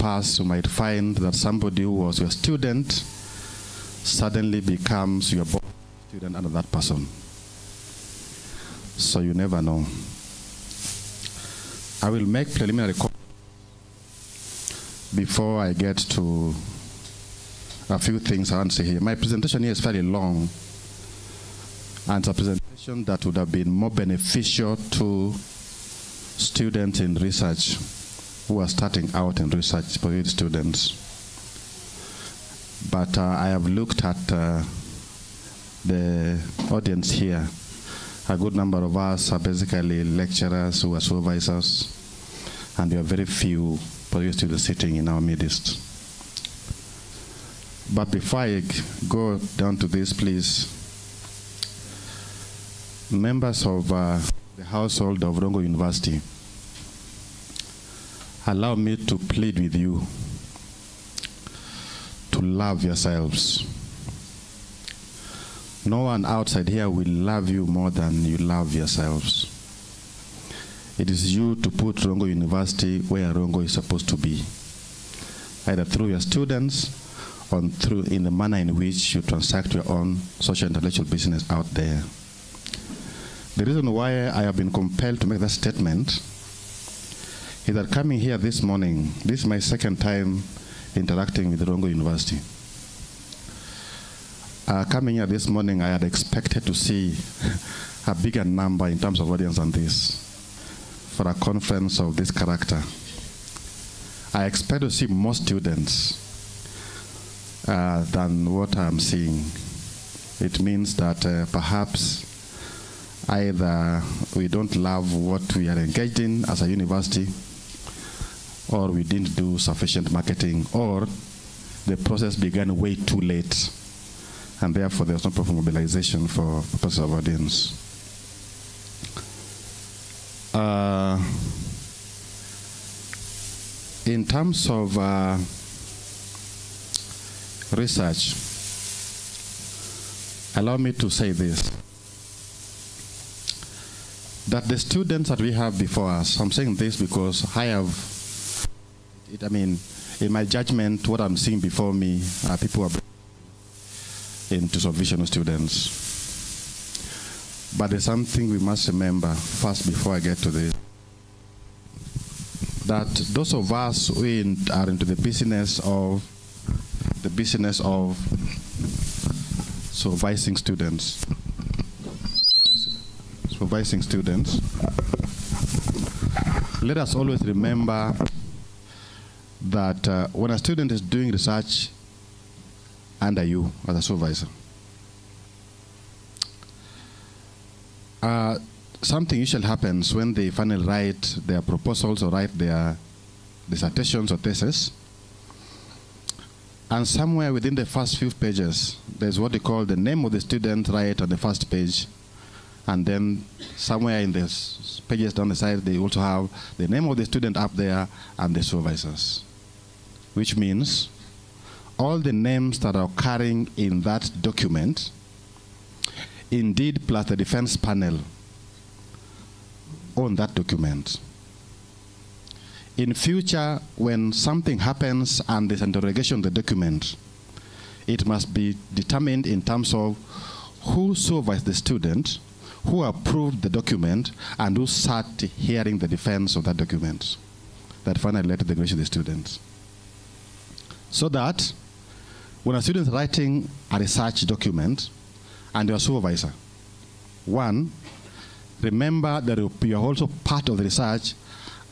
past, you might find that somebody who was your student suddenly becomes your student under that person. So you never know. I will make preliminary before I get to a few things I want to say here. My presentation here is fairly long, and it's a presentation that would have been more beneficial to students in research who are starting out in research, for students. But uh, I have looked at uh, the audience here. A good number of us are basically lecturers who are supervisors, and there are very few PhD students sitting in our midst. But before I go down to this, please, members of uh, the household of Rongo University, allow me to plead with you to love yourselves. No one outside here will love you more than you love yourselves. It is you to put Rongo University where Rongo is supposed to be, either through your students or through in the manner in which you transact your own social and intellectual business out there. The reason why I have been compelled to make that statement is that coming here this morning, this is my second time interacting with the Rongo University. Uh, coming here this morning, I had expected to see a bigger number in terms of audience than this for a conference of this character. I expect to see more students uh, than what I'm seeing. It means that uh, perhaps either we don't love what we are engaged in as a university, or we didn't do sufficient marketing, or the process began way too late, and therefore there was no proper mobilization for purpose of audience. Uh, in terms of uh, research, allow me to say this that the students that we have before us, I'm saying this because I have, it, I mean, in my judgment, what I'm seeing before me are people are into supervision students. But there's something we must remember first before I get to this. That those of us who in, are into the business of the business of supervising students, supervising students, let us always remember that uh, when a student is doing research under you as a supervisor, uh, something usually happens when they finally write their proposals or write their dissertations or thesis. And somewhere within the first few pages, there's what they call the name of the student right on the first page. And then somewhere in the pages down the side, they also have the name of the student up there and the supervisors. Which means all the names that are occurring in that document, indeed plus the defense panel on that document. In future, when something happens and there's interrogation of the document, it must be determined in terms of who supervised the student, who approved the document, and who sat hearing the defense of that document that finally led to the graduation of the students. So that when a student is writing a research document and your supervisor, one, remember that you are also part of the research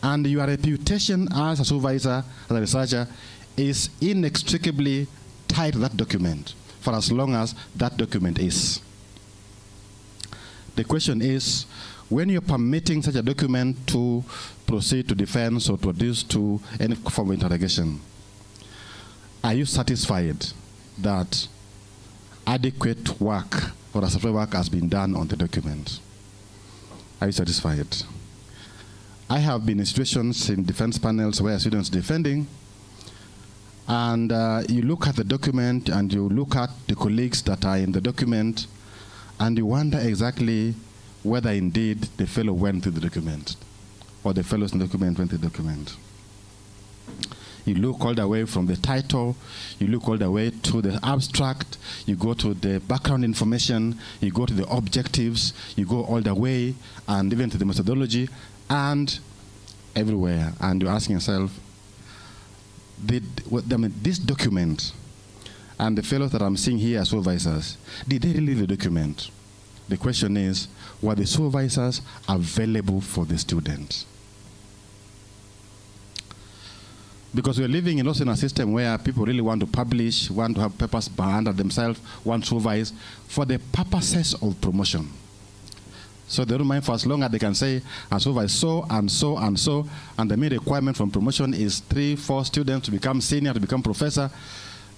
and your reputation as a supervisor, as a researcher, is inextricably tied to that document for as long as that document is. The question is, when you're permitting such a document to proceed to defense or to produce to any form of interrogation, are you satisfied that adequate work or a work has been done on the document? Are you satisfied? I have been in situations in defense panels where students defending, and uh, you look at the document and you look at the colleagues that are in the document, and you wonder exactly whether indeed the fellow went through the document, or the fellows in the document went through the document. You look all the way from the title, you look all the way to the abstract, you go to the background information, you go to the objectives, you go all the way, and even to the methodology, and everywhere. And you're asking yourself, did, what, I mean, this document and the fellows that I'm seeing here as supervisors, did they really read the document? The question is, were the supervisors available for the students? Because we're living in also in a system where people really want to publish, want to have papers under themselves, want to supervise for the purposes of promotion. So they don't mind for as long as they can say, as supervise so and so and so, and the main requirement from promotion is three, four students to become senior, to become professor.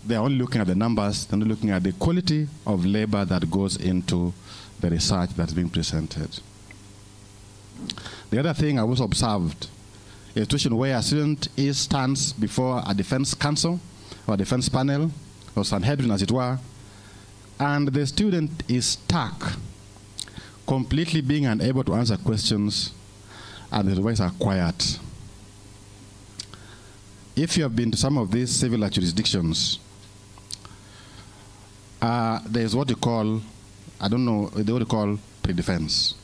They're only looking at the numbers, they're not looking at the quality of labor that goes into the research that's being presented. The other thing I was observed, a situation where a student is stands before a defense counsel or defense panel or Sanhedrin as it were, and the student is stuck, completely being unable to answer questions, and the advisors are quiet. If you have been to some of these civil jurisdictions, uh, there's what you call I don't know, they would call pre-defense.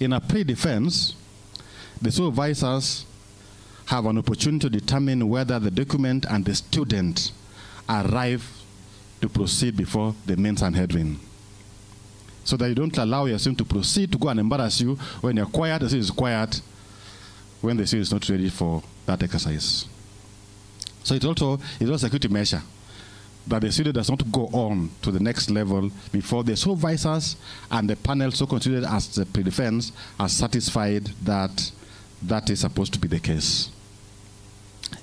In a pre-defense, the supervisors have an opportunity to determine whether the document and the student arrive to proceed before the main Sanhedrin. So that you don't allow your student to proceed to go and embarrass you when you're quiet, the student is quiet, when the student is not ready for that exercise. So it's also, it's also a security measure that the student does not go on to the next level before the supervisors and the panel so considered as the pre-defense are satisfied that that is supposed to be the case.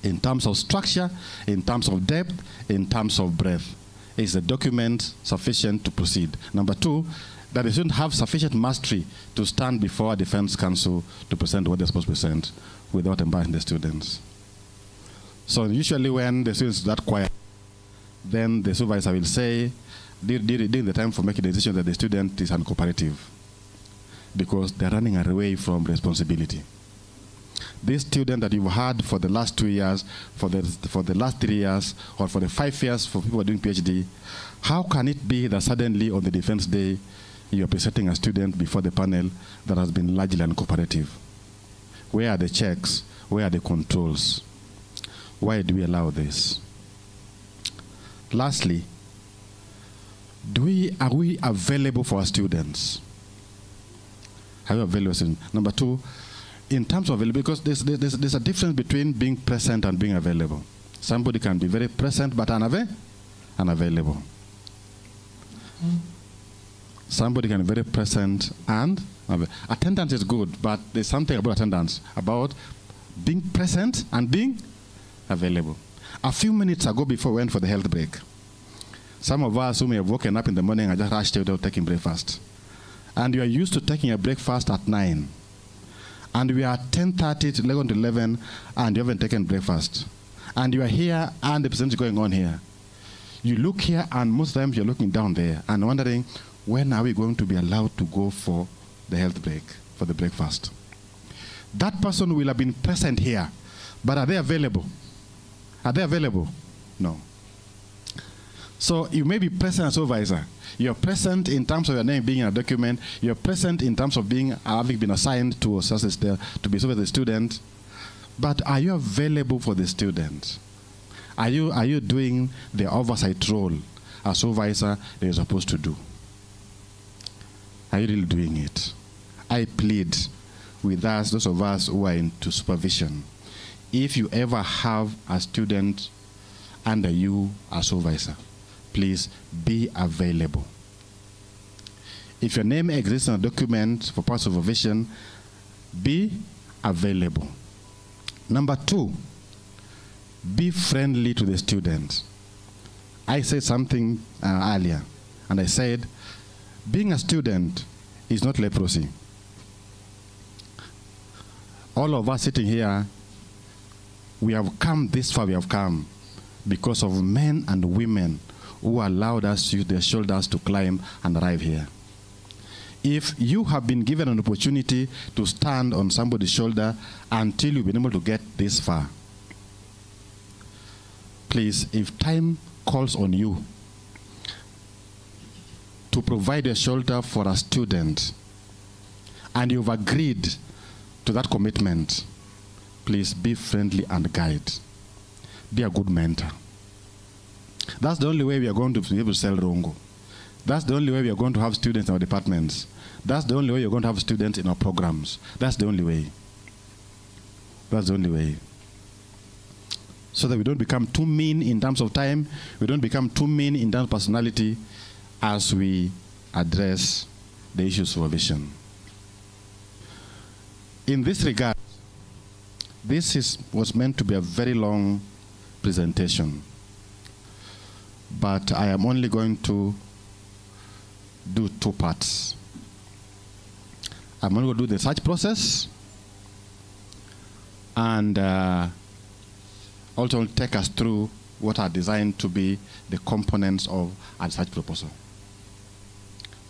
In terms of structure, in terms of depth, in terms of breadth, is the document sufficient to proceed? Number two, that the student have sufficient mastery to stand before a defense counsel to present what they're supposed to present without embarrassing the students. So usually when the students are that quiet, then the supervisor will say, during the time for making the decision that the student is uncooperative because they're running away from responsibility. This student that you've had for the last two years, for the, for the last three years, or for the five years for people doing PhD, how can it be that suddenly on the defense day, you're presenting a student before the panel that has been largely uncooperative? Where are the checks? Where are the controls? Why do we allow this? Lastly, do we, are we available for our students? Are we available? Number two, in terms of available, because there's, there's, there's a difference between being present and being available. Somebody can be very present but unava unavailable. Mm. Somebody can be very present and attendance is good, but there's something about attendance about being present and being available. A few minutes ago before we went for the health break, some of us who may have woken up in the morning and just rushed without taking breakfast. And you are used to taking a breakfast at 9. And we are 10.30 to 11 to 11 and you haven't taken breakfast. And you are here and the present is going on here. You look here and most times you're looking down there and wondering, when are we going to be allowed to go for the health break, for the breakfast? That person will have been present here, but are they available? Are they available? No. So you may be present as supervisor. You're present in terms of your name being in a document. You're present in terms of being having been assigned to assess the, to be supervisor student. But are you available for the student? Are you are you doing the oversight role as supervisor that you're supposed to do? Are you really doing it? I plead with us, those of us who are into supervision, if you ever have a student under you as supervisor, please be available. If your name exists in a document for part supervision, be available. Number two, be friendly to the students. I said something uh, earlier, and I said, being a student is not leprosy. All of us sitting here we have come this far, we have come because of men and women who allowed us to use their shoulders to climb and arrive here. If you have been given an opportunity to stand on somebody's shoulder until you've been able to get this far, please, if time calls on you to provide a shelter for a student and you've agreed to that commitment, please be friendly and guide. Be a good mentor. That's the only way we are going to be able to sell Rongo. That's the only way we are going to have students in our departments. That's the only way you're going to have students in our programs. That's the only way. That's the only way. So that we don't become too mean in terms of time, we don't become too mean in terms of personality as we address the issues of vision. In this regard, this is, was meant to be a very long presentation, but I am only going to do two parts. I'm going to do the search process and uh, also take us through what are designed to be the components of a research proposal.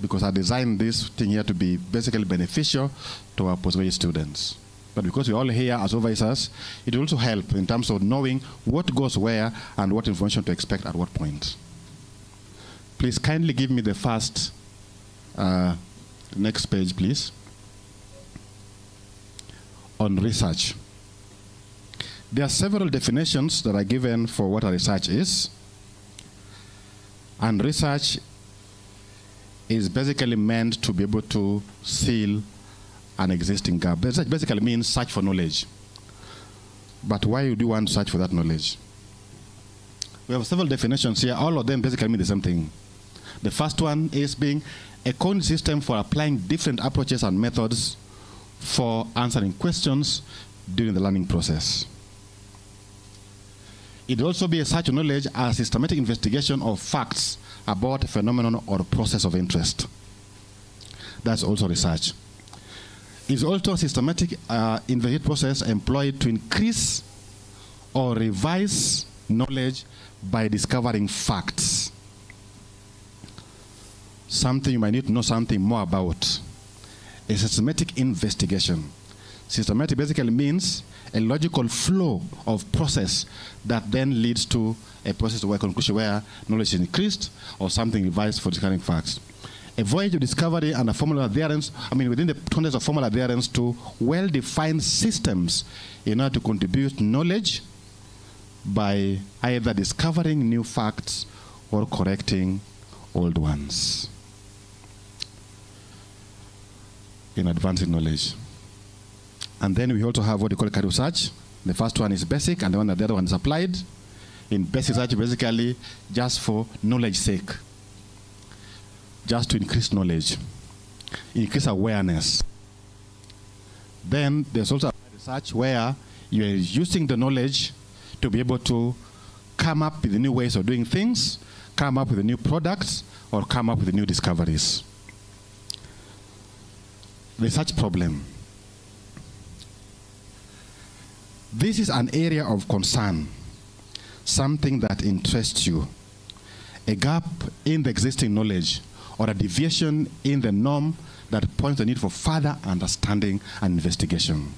Because I designed this thing here to be basically beneficial to our postgraduate students. But because we're all here as advisors, it also help in terms of knowing what goes where and what information to expect at what point. Please kindly give me the first, uh, next page, please, on research. There are several definitions that are given for what a research is. And research is basically meant to be able to seal an existing gap. Research basically means search for knowledge. But why would you want to search for that knowledge? We have several definitions here. All of them basically mean the same thing. The first one is being a cognitive system for applying different approaches and methods for answering questions during the learning process. It also be a search of knowledge as systematic investigation of facts about a phenomenon or process of interest. That's also research. It's also a systematic uh, investigative process employed to increase or revise knowledge by discovering facts. Something you might need to know something more about. A systematic investigation. Systematic basically means a logical flow of process that then leads to a process where conclusion where knowledge is increased or something revised for discovering facts. A voyage of discovery and a formal adherence, I mean, within the context of formal adherence to well defined systems in order to contribute knowledge by either discovering new facts or correcting old ones in advancing knowledge. And then we also have what we call research. The first one is basic, and the one the other one is applied. In basic research, basically just for knowledge sake, just to increase knowledge, increase awareness. Then there's also research where you are using the knowledge to be able to come up with new ways of doing things, come up with new products, or come up with new discoveries. Research problem. This is an area of concern, something that interests you, a gap in the existing knowledge, or a deviation in the norm that points the need for further understanding and investigation.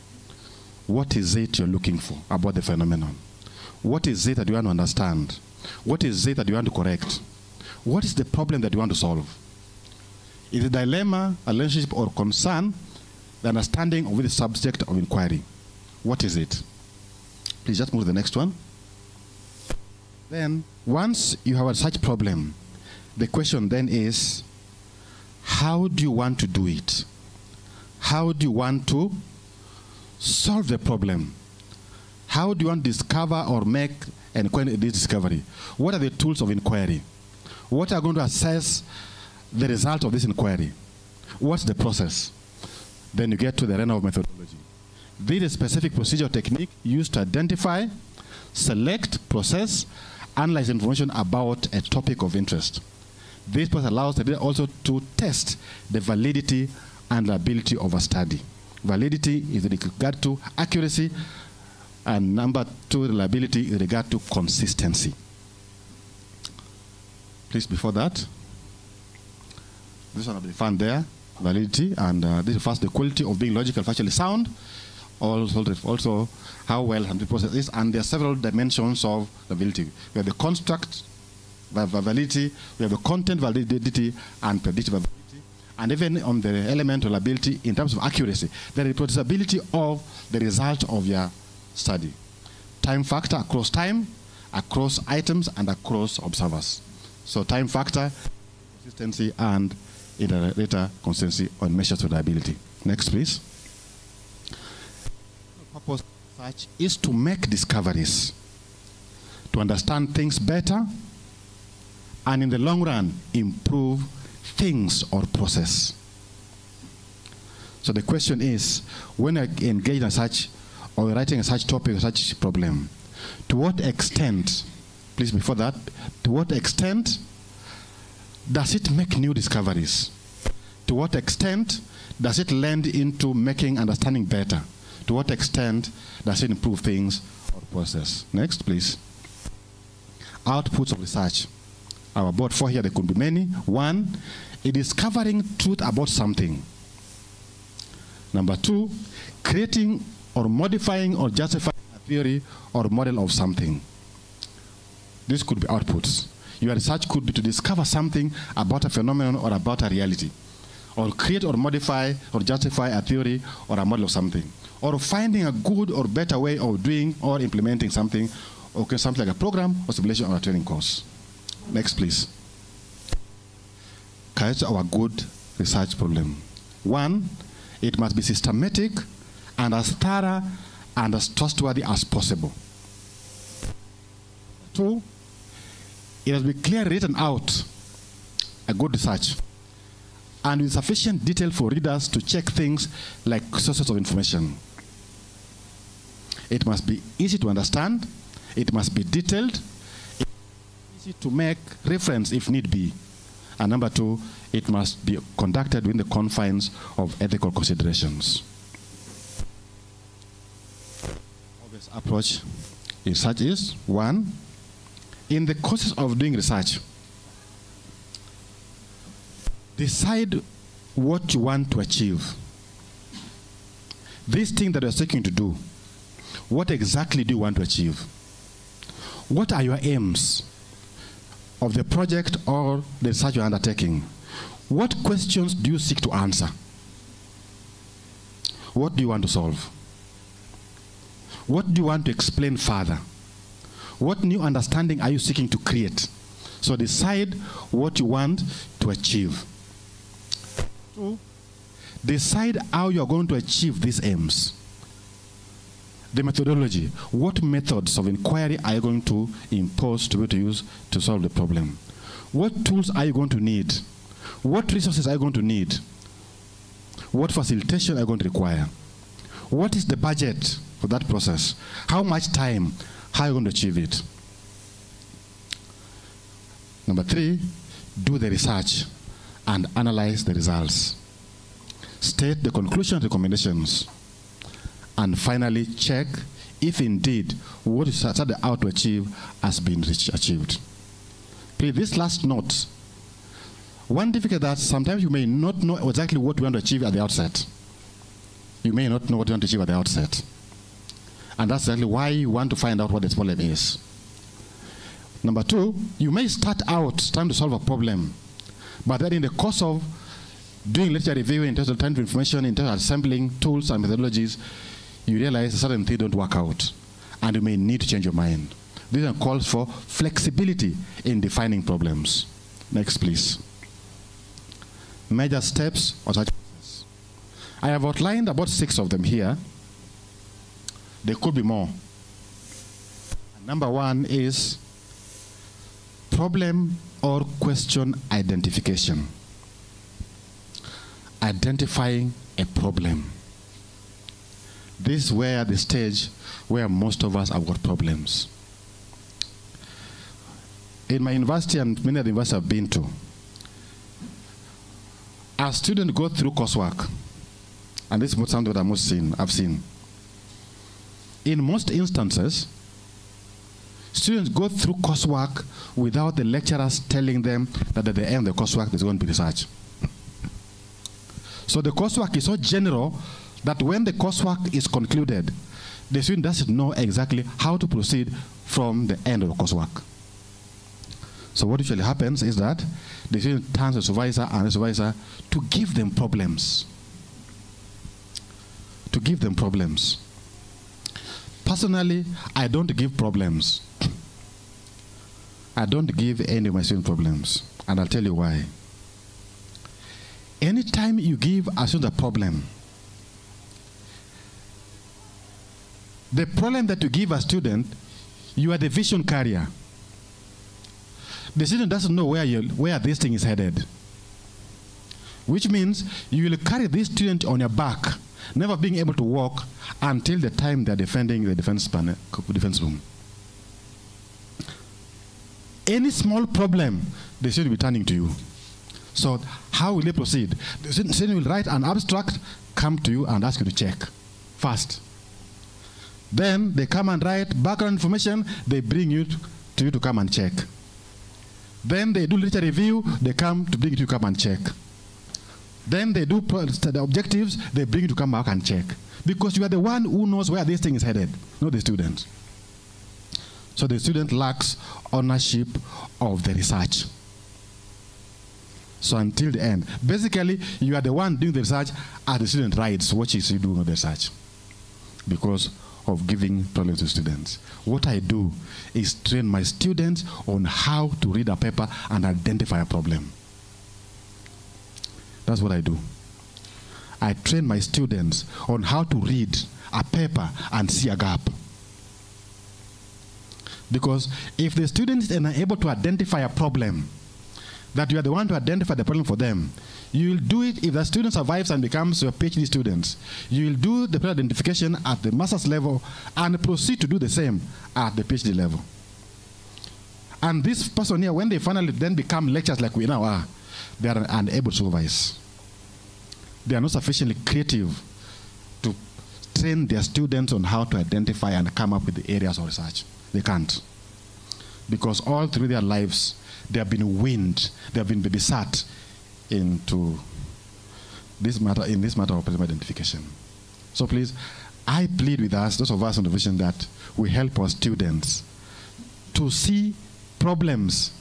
What is it you're looking for about the phenomenon? What is it that you want to understand? What is it that you want to correct? What is the problem that you want to solve? Is a dilemma, a relationship, or concern the understanding of the subject of inquiry? What is it? Please just move to the next one. Then, once you have a such problem, the question then is, how do you want to do it? How do you want to solve the problem? How do you want to discover or make and this discovery? What are the tools of inquiry? What are going to assess the result of this inquiry? What's the process? Then you get to the arena of methodology. This is specific procedure technique used to identify, select, process, analyze information about a topic of interest. This process allows the also to test the validity and ability of a study. Validity is with regard to accuracy, and number two, reliability in regard to consistency. Please, before that, this one will be found there, validity, and uh, this is first the quality of being logical, factually sound, also, also how well the process is, and there are several dimensions of validity. We have the construct validity, we have the content validity, and predictive validity. And even on the element ability in terms of accuracy, the reproducibility of the result of your study. Time factor across time, across items, and across observers. So time factor, consistency, and inter-rater consistency on measures of reliability. Next, please. The purpose of research is to make discoveries, to understand things better, and in the long run, improve things or process. So the question is, when I engage in such or writing a such topic or such problem, to what extent, please before that, to what extent does it make new discoveries? To what extent does it lend into making understanding better? To what extent does it improve things or process? Next, please. Outputs of research. Our board for here, there could be many. One, it is covering truth about something. Number two, creating or modifying or justifying a theory or model of something. This could be outputs. Your research could be to discover something about a phenomenon or about a reality, or create or modify or justify a theory or a model of something, or finding a good or better way of doing or implementing something, or something like a program or simulation or a training course. Next, please. Here's our good research problem. One, it must be systematic and as thorough and as trustworthy as possible. Two, it must be clearly written out, a good research, and with sufficient detail for readers to check things like sources of information. It must be easy to understand, it must be detailed, to make reference if need be. And number two, it must be conducted within the confines of ethical considerations. Obvious approach in research is one, in the process of doing research, decide what you want to achieve. This thing that you're seeking to do, what exactly do you want to achieve? What are your aims of the project or the research you're undertaking? What questions do you seek to answer? What do you want to solve? What do you want to explain further? What new understanding are you seeking to create? So decide what you want to achieve. Two, decide how you are going to achieve these aims. The methodology. What methods of inquiry are you going to impose to be to use to solve the problem? What tools are you going to need? What resources are you going to need? What facilitation are you going to require? What is the budget for that process? How much time? How are you going to achieve it? Number three, do the research and analyze the results. State the conclusion recommendations. And finally, check if indeed what is set out to achieve has been achieved. Please, this last note one difficulty that sometimes you may not know exactly what you want to achieve at the outset. You may not know what you want to achieve at the outset. And that's exactly why you want to find out what the problem is. Number two, you may start out trying to solve a problem, but then in the course of doing literature review in terms of time to information, in terms of assembling tools and methodologies, you realize certain things don't work out, and you may need to change your mind. This calls for flexibility in defining problems. Next, please major steps or such I have outlined about six of them here. There could be more. Number one is problem or question identification. Identifying a problem. This is where the stage where most of us have got problems. In my university and many of the universities I've been to, as students go through coursework, and this is something that I most seen, I've seen, in most instances, students go through coursework without the lecturers telling them that at the end of the coursework there's going to be research. So the coursework is so general that when the coursework is concluded, the student doesn't know exactly how to proceed from the end of the coursework. So what usually happens is that the student turns the supervisor and the supervisor to give them problems. To give them problems. Personally, I don't give problems. I don't give any of my students problems, and I'll tell you why. Anytime you give a student a problem, the problem that you give a student, you are the vision carrier. The student doesn't know where, you, where this thing is headed. Which means you will carry this student on your back, never being able to walk until the time they're defending the defense, panel, defense room. Any small problem, the student will be turning to you. So how will they proceed? The student will write an abstract, come to you and ask you to check first. Then they come and write background information, they bring you to you to come and check. Then they do literature review, they come to bring you to come and check. Then they do the objectives, they bring you to come back and check. Because you are the one who knows where this thing is headed, not the student. So the student lacks ownership of the research. So until the end, basically, you are the one doing the research, and the student writes what is he doing the research. Because of giving problems to students. What I do is train my students on how to read a paper and identify a problem. That's what I do. I train my students on how to read a paper and see a gap. Because if the students are able to identify a problem, that you are the one to identify the problem for them, you will do it if the student survives and becomes your PhD student. You will do the pre-identification at the master's level and proceed to do the same at the PhD level. And this person here, when they finally then become lecturers like we now are, they are unable to supervise. They are not sufficiently creative to train their students on how to identify and come up with the areas of research. They can't. Because all through their lives, they have been weaned, they have been babysat into this matter, in this matter of problem identification. So please, I plead with us, those of us on the vision, that we help our students to see problems,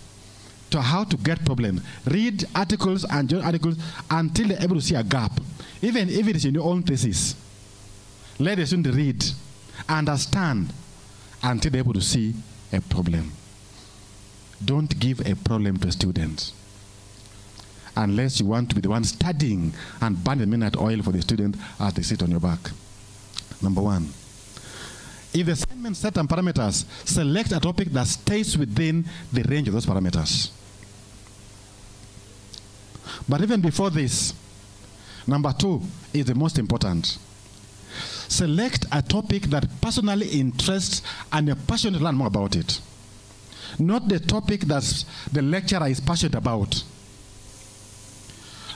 to how to get problems. Read articles and journal articles until they're able to see a gap. Even if it is in your own thesis. Let the student read, understand, until they're able to see a problem. Don't give a problem to students unless you want to be the one studying and burn the midnight oil for the student as they sit on your back. Number one. If the assignment set some parameters, select a topic that stays within the range of those parameters. But even before this, number two is the most important. Select a topic that personally interests and you're passionate to learn more about it. Not the topic that the lecturer is passionate about.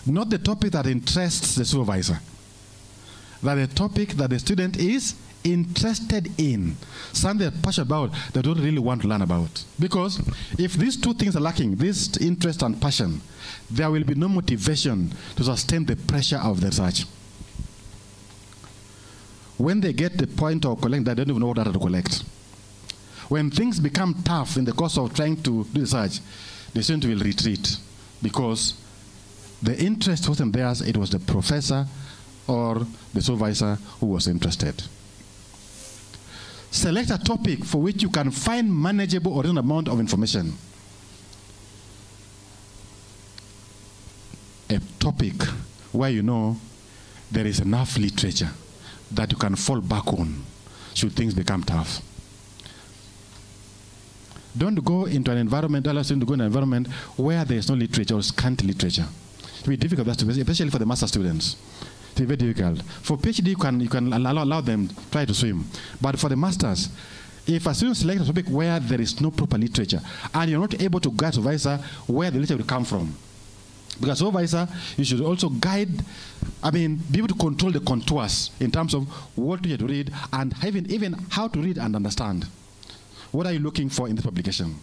Not the topic that interests the supervisor. That the topic that the student is interested in, something they're passionate about, they don't really want to learn about. Because if these two things are lacking, this interest and passion, there will be no motivation to sustain the pressure of the research. When they get the point of collecting, they don't even know what to collect. When things become tough in the course of trying to do research, the student will retreat because the interest wasn't theirs, it was the professor or the supervisor who was interested. Select a topic for which you can find manageable or an amount of information. A topic where you know there is enough literature that you can fall back on should things become tough. Don't go into an environment, allow students to go in an environment where there is no literature or scant literature. Will be difficult, especially for the master students. Will be very difficult. For PhD, you can, you can allow, allow them try to swim. But for the masters, if a student selects a topic where there is no proper literature, and you're not able to guide supervisor where the literature will come from, because supervisor, you should also guide, I mean, be able to control the contours in terms of what you to read and even, even how to read and understand. What are you looking for in this publication?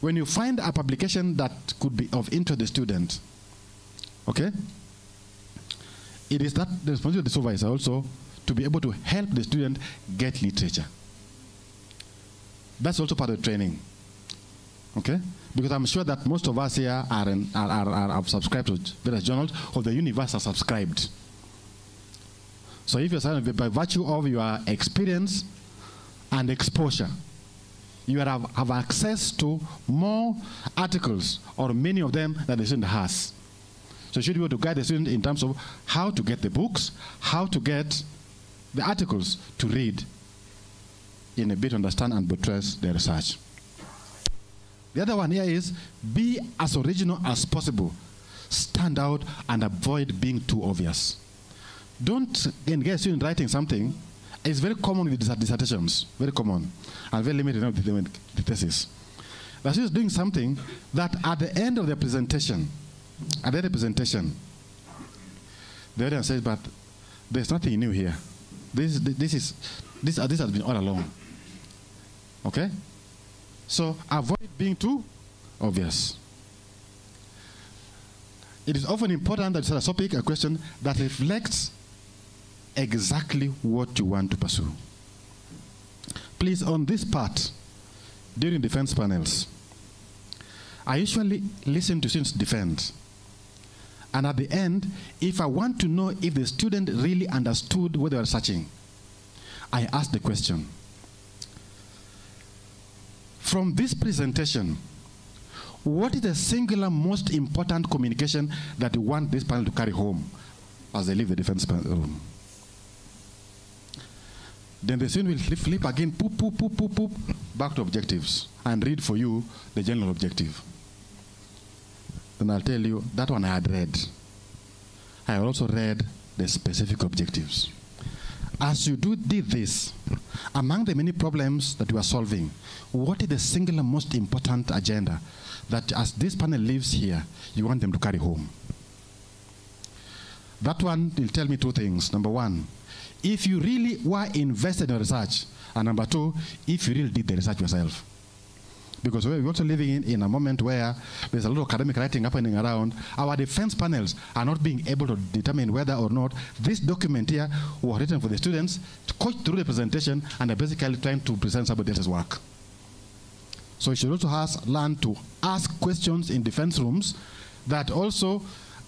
When you find a publication that could be of interest to the student, okay, it is that the responsibility of the supervisor also to be able to help the student get literature. That's also part of the training. Okay? Because I'm sure that most of us here are, in, are, are, are subscribed to various journals or the universe are subscribed. So if you're by virtue of your experience and exposure, you have, have access to more articles or many of them that the student has. So should be able to guide the student in terms of how to get the books, how to get the articles to read in a bit understand and buttress their research. The other one here is be as original as possible. Stand out and avoid being too obvious. Don't engage student writing something. It's very common with dissertations, very common, and very limited with the thesis. The student is doing something that at the end of the presentation, at the presentation, the audience says, but there's nothing new here. This, this, is, this, this has been all along. Okay? So avoid being too obvious. It is often important that you set a topic, a question that reflects exactly what you want to pursue. Please, on this part, during defense panels, I usually listen to students defend. And at the end, if I want to know if the student really understood what they were searching, I ask the question from this presentation, what is the singular most important communication that you want this panel to carry home as they leave the defense room? Then the student will flip again, poop, poop, poop, poop, poop, back to objectives and read for you the general objective. Then I'll tell you, that one I had read. I also read the specific objectives. As you do did this, among the many problems that you are solving, what is the singular most important agenda that as this panel lives here, you want them to carry home? That one will tell me two things. Number one, if you really were invested in research, and number two, if you really did the research yourself. Because we're also living in, in a moment where there's a lot of academic writing happening around. Our defense panels are not being able to determine whether or not this document here was written for the students, to coach through the presentation, and are basically trying to present somebody else's work. So you should also has, learn to ask questions in defense rooms that also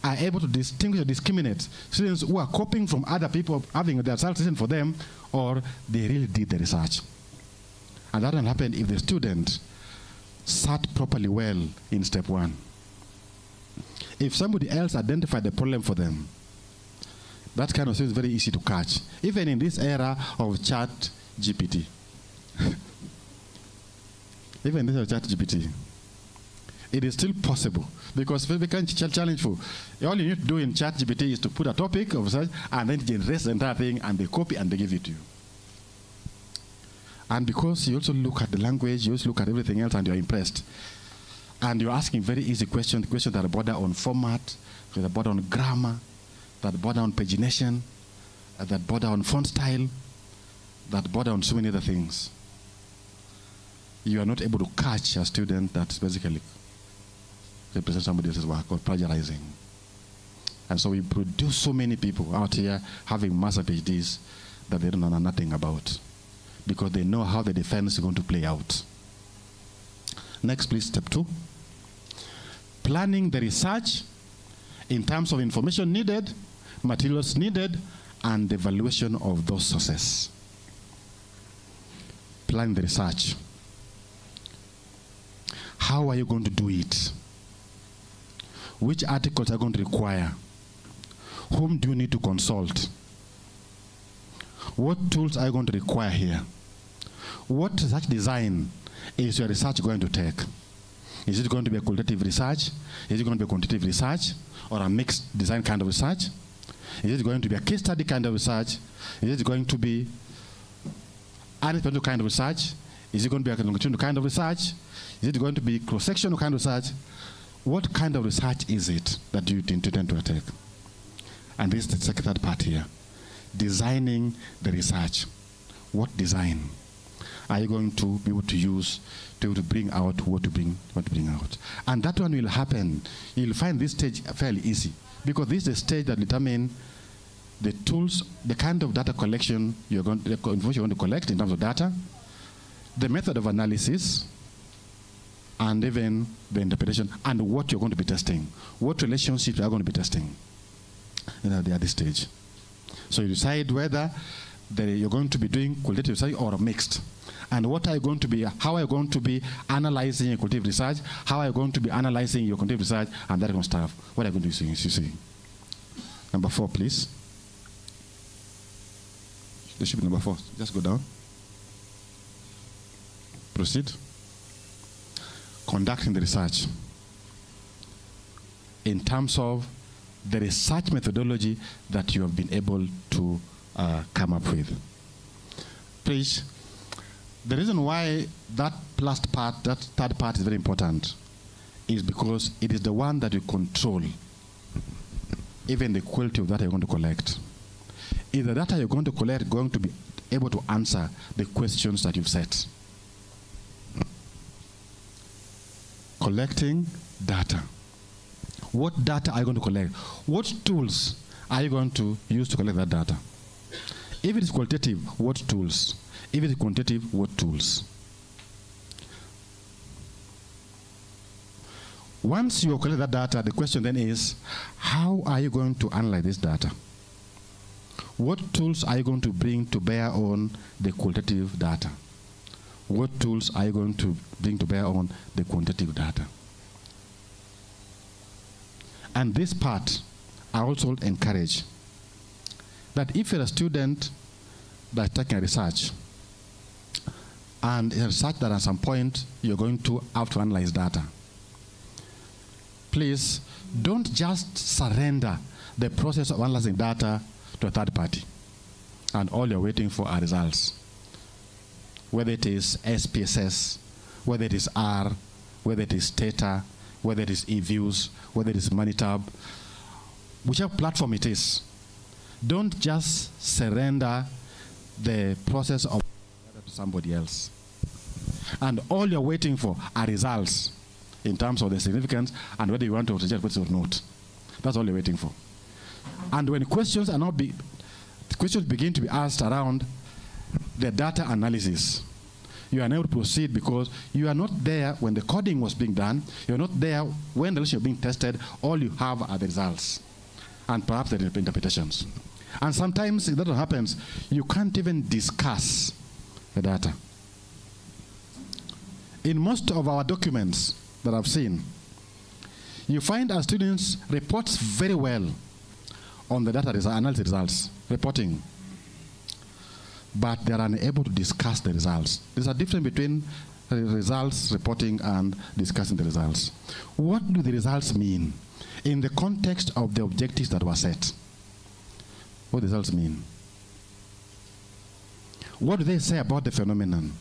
are able to distinguish or discriminate students who are copying from other people having their self written for them or they really did the research. And that will happen if the student sat properly well in step one. If somebody else identified the problem for them, that kind of thing is very easy to catch, even in this era of chat GPT. even this ChatGPT. It is still possible because we can challenge for all you need to do in ChatGPT is to put a topic of such and then generate the entire thing and they copy and they give it to you. And because you also look at the language, you also look at everything else and you're impressed. And you're asking very easy questions, questions that border on format, that border on grammar, that border on pagination, that border on font style, that border on so many other things. You are not able to catch a student that's basically represents somebody else's work or plagiarizing. And so we produce so many people out here having master PhDs that they don't know nothing about because they know how the defense is going to play out. Next, please, step two. Planning the research in terms of information needed, materials needed, and the evaluation of those sources. Plan the research. How are you going to do it? Which articles are going to require? Whom do you need to consult? What tools are you going to require here? What such design is your research going to take? Is it going to be a qualitative research? Is it going to be a quantitative research? Or a mixed design kind of research? Is it going to be a case study kind of research? Is it going to be an experimental kind of research? Is it going to be a longitudinal kind of research? Is it going to be cross-sectional kind of research? What kind of research is it that you intend to take? And this is the second part here. Designing the research. What design? Are you going to be able to use to, to bring out what to bring what to bring out? And that one will happen. You'll find this stage fairly easy because this is the stage that determine the tools, the kind of data collection you're going, the information you want to collect in terms of data, the method of analysis, and even the interpretation, and what you're going to be testing. What relationships you are going to be testing you know, at this stage. So you decide whether you're going to be doing qualitative research or mixed. And what are you going to be, how are you going to be analyzing your qualitative research, how are you going to be analyzing your quantitative research, and that kind of stuff. What are you going to you see? Number four, please. There should be number four. Just go down. Proceed. Conducting the research in terms of the research methodology that you have been able to uh, come up with. Please, the reason why that last part, that third part is very important is because it is the one that you control even the quality of data you're going to collect. Is the data you're going to collect going to be able to answer the questions that you've set? Collecting data. What data are you going to collect? What tools are you going to use to collect that data? If it is qualitative, what tools? If it is quantitative, what tools? Once you collect that data, the question then is, how are you going to analyze this data? What tools are you going to bring to bear on the qualitative data? What tools are you going to bring to bear on the quantitative data? And this part, I also encourage that if you're a student that's taking research, and such that at some point you're going to have to analyze data, please don't just surrender the process of analyzing data to a third party and all you're waiting for are results. Whether it is SPSS, whether it is R, whether it is Stata, whether it is eViews, whether it is Minitab, whichever platform it is, don't just surrender the process of to somebody else. And all you're waiting for are results in terms of the significance and whether you want to reject questions or not. That's all you're waiting for. And when questions are not be, questions begin to be asked around the data analysis, you are able to proceed because you are not there when the coding was being done. You're not there when the relationship being tested. All you have are the results and perhaps the interpretations. And sometimes if that happens, you can't even discuss the data. In most of our documents, that I've seen, you find our students reports very well on the data analysis results, reporting, but they are unable to discuss the results. There's a difference between results reporting and discussing the results. What do the results mean in the context of the objectives that were set? What results mean? What do they say about the phenomenon?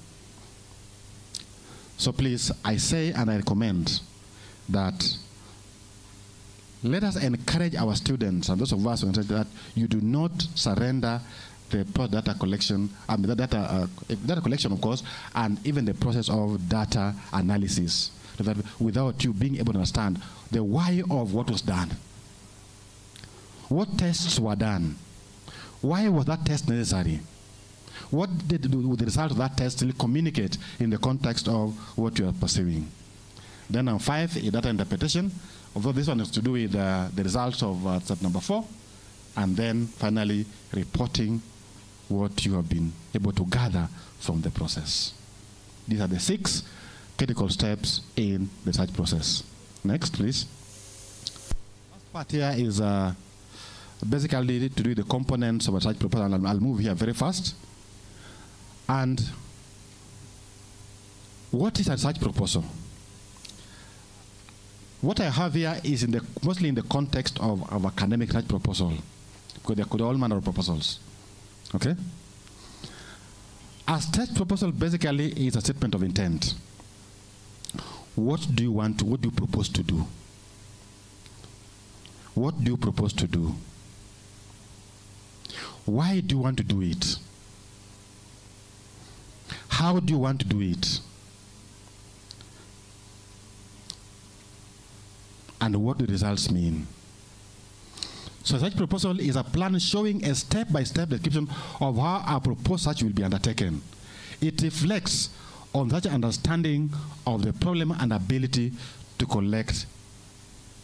So please, I say and I recommend that let us encourage our students and those of us who that you do not surrender the data collection, I mean, the data, uh, data collection, of course, and even the process of data analysis without you being able to understand the why of what was done. What tests were done? Why was that test necessary? What did do with the result of that test communicate in the context of what you are pursuing? Then on five, data interpretation. Although this one is to do with uh, the results of uh, step number four. And then finally, reporting what you have been able to gather from the process. These are the six critical steps in the search process. Next, please. Last part here is uh, basically to do the components of a search proposal. I'll, I'll move here very fast. And what is a search proposal? What I have here is in the, mostly in the context of, of academic research proposal, because there could all manner of proposals. Okay? A search proposal basically is a statement of intent. What do you want what do you propose to do? What do you propose to do? Why do you want to do it? How do you want to do it? And what do the results mean? So such proposal is a plan showing a step-by-step description of how a proposed search will be undertaken. It reflects on such understanding of the problem and ability to collect,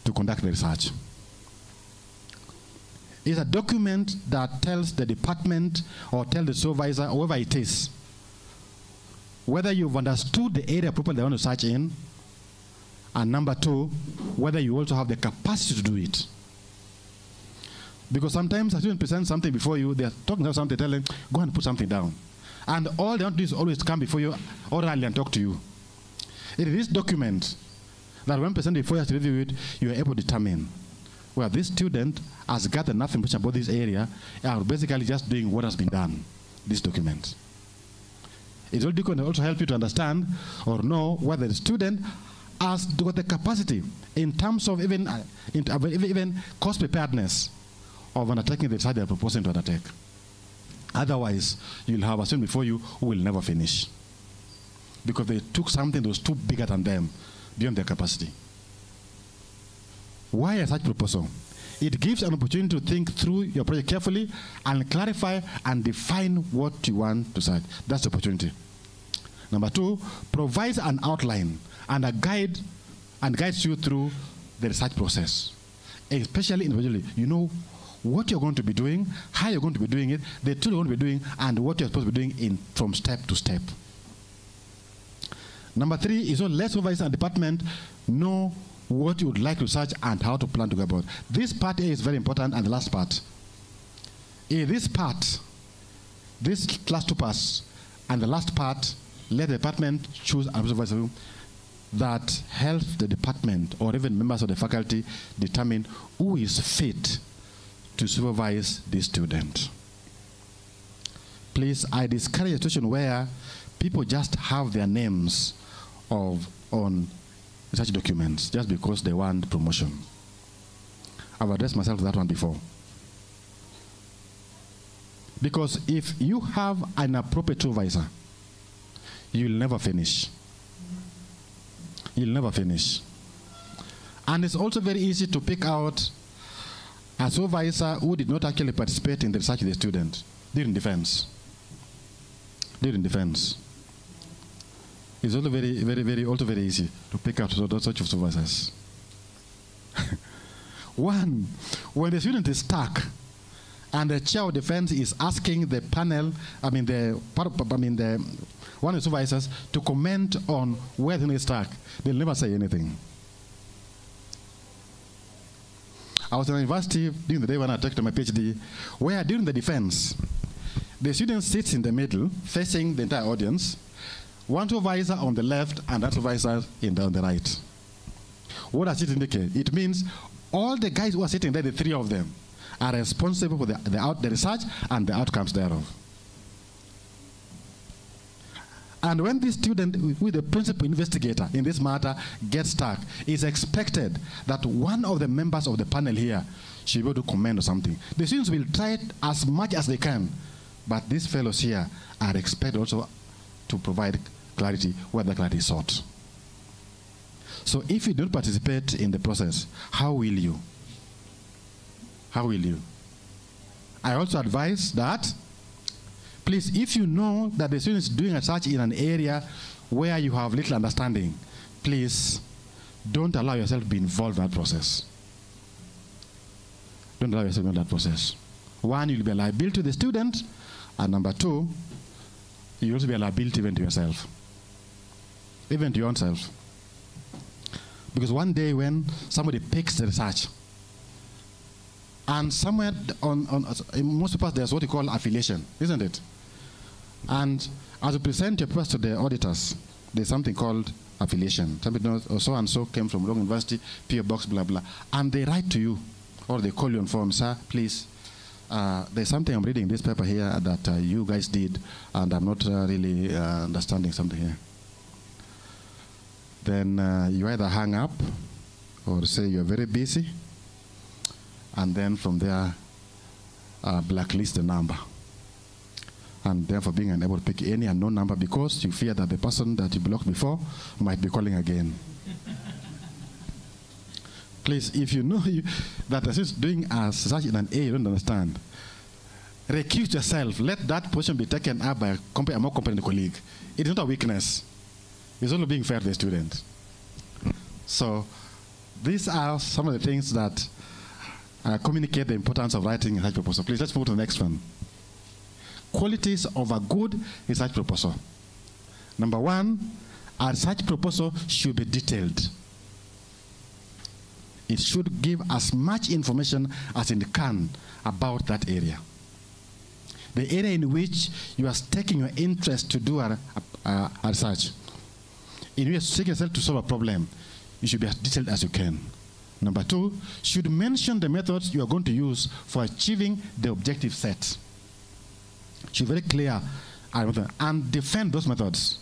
to conduct the research. It's a document that tells the department or tell the supervisor, whoever it is, whether you've understood the area properly they want to search in, and number two, whether you also have the capacity to do it. Because sometimes a student presents something before you, they're talking about something, telling, go and put something down. And all they want to do is always come before you orally and talk to you. It is this document that when presented before you to review it, you are able to determine well, this student has gathered nothing much about this area, are basically just doing what has been done, this document. It will also help you to understand or know whether the student has got the capacity in terms of even, uh, in, uh, even cost preparedness of undertaking the study they're proposing to undertake. Otherwise, you'll have a student before you who will never finish. Because they took something that was too bigger than them, beyond their capacity. Why a such proposal? It gives an opportunity to think through your project carefully and clarify and define what you want to search. That's the opportunity. Number two, provides an outline and a guide and guides you through the research process, especially individually. You know what you're going to be doing, how you're going to be doing it, the tool you're going to be doing, and what you're supposed to be doing in, from step to step. Number three is so less supervisor and department know what you would like to search and how to plan to go about. This part A is very important, and the last part. In this part, this last two parts, and the last part, let the department choose an supervisor that helps the department or even members of the faculty determine who is fit to supervise this student. Please, I discourage a situation where people just have their names of on such documents just because they want promotion. I've addressed myself to that one before. Because if you have an appropriate supervisor, you'll never finish. You'll never finish. And it's also very easy to pick out a supervisor who did not actually participate in the research of the student during defense. During defense. It's also very, very, very, also very easy to pick out such of supervisors. One, when the student is stuck and the chair of defense is asking the panel, I mean the, I mean the one of the supervisors to comment on where the is stuck, they'll never say anything. I was in university during the day when I took to my PhD, where during the defense, the student sits in the middle, facing the entire audience, one supervisor on the left and that supervisor in the, on the right. What does it indicate? It means all the guys who are sitting there, the three of them, are responsible for the, the, out, the research and the outcomes thereof. And when this student, with the principal investigator in this matter, gets stuck, it's expected that one of the members of the panel here should be able to comment or something. The students will try as much as they can, but these fellows here are expected also to provide clarity where the clarity is sought. So if you don't participate in the process, how will you? How will you? I also advise that Please, if you know that the student is doing a search in an area where you have little understanding, please don't allow yourself to be involved in that process. Don't allow yourself in that process. One, you'll be a liability to the student, and number two, you'll also be a liability even to yourself, even to yourself. Because one day when somebody picks the research, and somewhere on, on in most papers there's what you call affiliation, isn't it? And as you present your papers to the auditors, there's something called affiliation. Somebody knows, oh, so and so came from Rongo University, PO Box, blah, blah. And they write to you, or they call you on phone, sir, please. Uh, there's something I'm reading this paper here that uh, you guys did, and I'm not uh, really uh, understanding something here. Then uh, you either hang up or say you're very busy, and then from there, uh, blacklist the number and therefore being unable to pick any unknown number because you fear that the person that you blocked before might be calling again. Please, if you know you, that is doing as such in an A, you don't understand, recuse yourself. Let that position be taken up by a, a more competent colleague. It is not a weakness. It's only being fair to the student. So these are some of the things that uh, communicate the importance of writing a research proposal. Please, let's move to the next one. Qualities of a good research proposal. Number one, a research proposal should be detailed. It should give as much information as it can about that area. The area in which you are taking your interest to do a, a, a research. In which you seek yourself to solve a problem, you should be as detailed as you can. Number two, should mention the methods you are going to use for achieving the objective set. Should be very clear and defend those methods.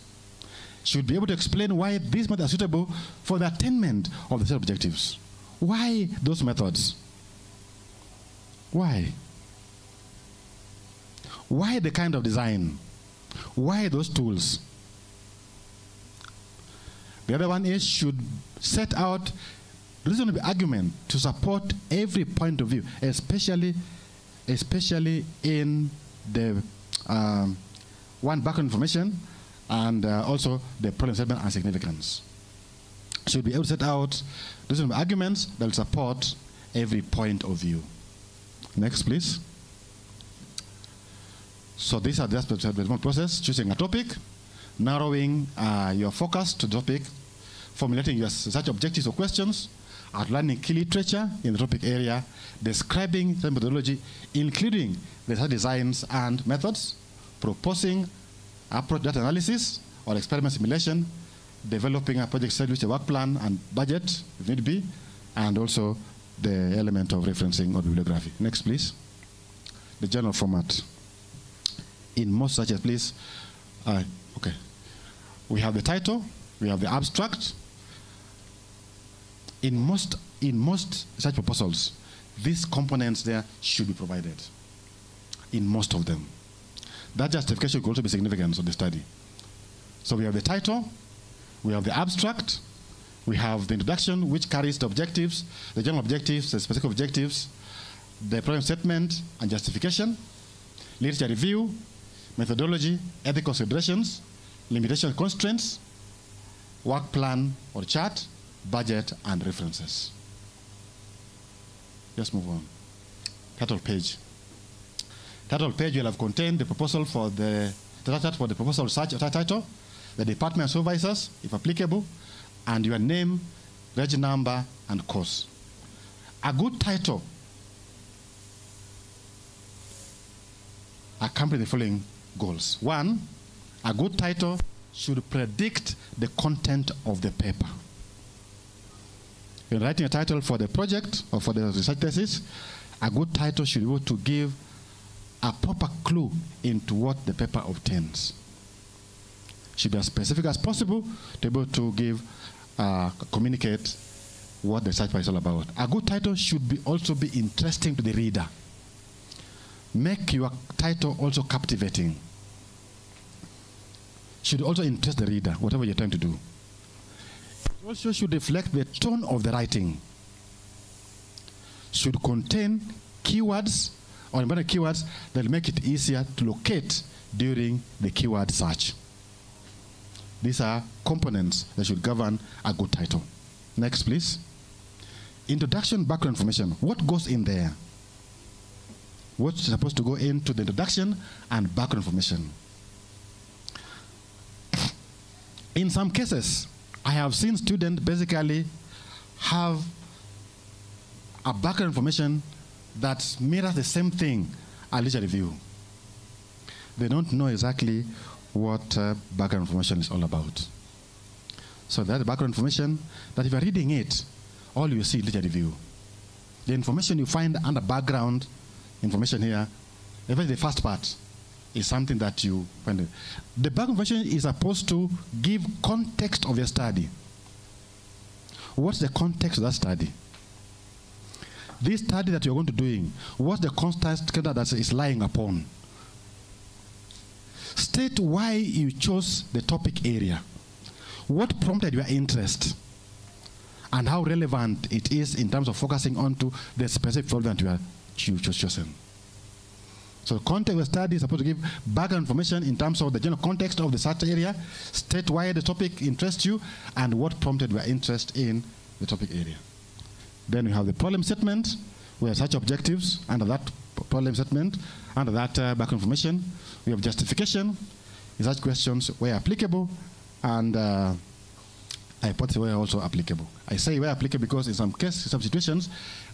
Should be able to explain why these methods are suitable for the attainment of the set objectives. Why those methods? Why? Why the kind of design? Why those tools? The other one is should set out reasonable argument to support every point of view, especially, especially in the um, one background information and uh, also the problem statement and significance. Should be able to set out reasonable arguments that will support every point of view. Next, please. So these are the aspects of the development process, choosing a topic, narrowing uh, your focus to topic, formulating your research objectives or questions, outlining key literature in the topic area, describing the methodology, including the research designs and methods, proposing approach data analysis or experiment simulation, developing a project schedule, work plan and budget, if need be, and also the element of referencing or bibliography. Next, please. The journal format. In most such as, please, uh, okay. We have the title, we have the abstract, in most, in most such proposals, these components there should be provided. In most of them. That justification could also be significant of the study. So we have the title, we have the abstract, we have the introduction, which carries the objectives, the general objectives, the specific objectives, the problem statement and justification, literature review, methodology, ethical considerations, limitation constraints, work plan or chart, budget, and references. Just move on. Title page. Title page will have contained the proposal for the, the for the proposal search title, the department supervisors, if applicable, and your name, reg number, and course. A good title accompany the following goals. One, a good title should predict the content of the paper in writing a title for the project or for the research thesis, a good title should be able to give a proper clue into what the paper obtains. Should be as specific as possible to be able to give, uh, communicate what the research is all about. A good title should be also be interesting to the reader. Make your title also captivating. Should also interest the reader, whatever you're trying to do It also should reflect the tone of the writing. Should contain keywords or important keywords that make it easier to locate during the keyword search. These are components that should govern a good title. Next, please. Introduction, background information. What goes in there? What's supposed to go into the introduction and background information? In some cases, I have seen students basically have a background information that mirrors the same thing a literature review. They don't know exactly what uh, background information is all about. So that background information that if you're reading it, all you see is literature review. The information you find under background information here, even the first part, is something that you find. The background version is supposed to give context of your study. What's the context of that study? This study that you're going to doing, what's the context that is lying upon? State why you chose the topic area. What prompted your interest? and how relevant it is in terms of focusing onto the specific problem that you are chosen. So context study is supposed to give background information in terms of the general context of the search area, state why the topic interests you, and what prompted your interest in the topic area. Then we have the problem statement, where such objectives under that problem statement, under that uh, background information. We have justification such questions where applicable, and uh, hypothesis were also applicable. I say where applicable because in some cases, some situations,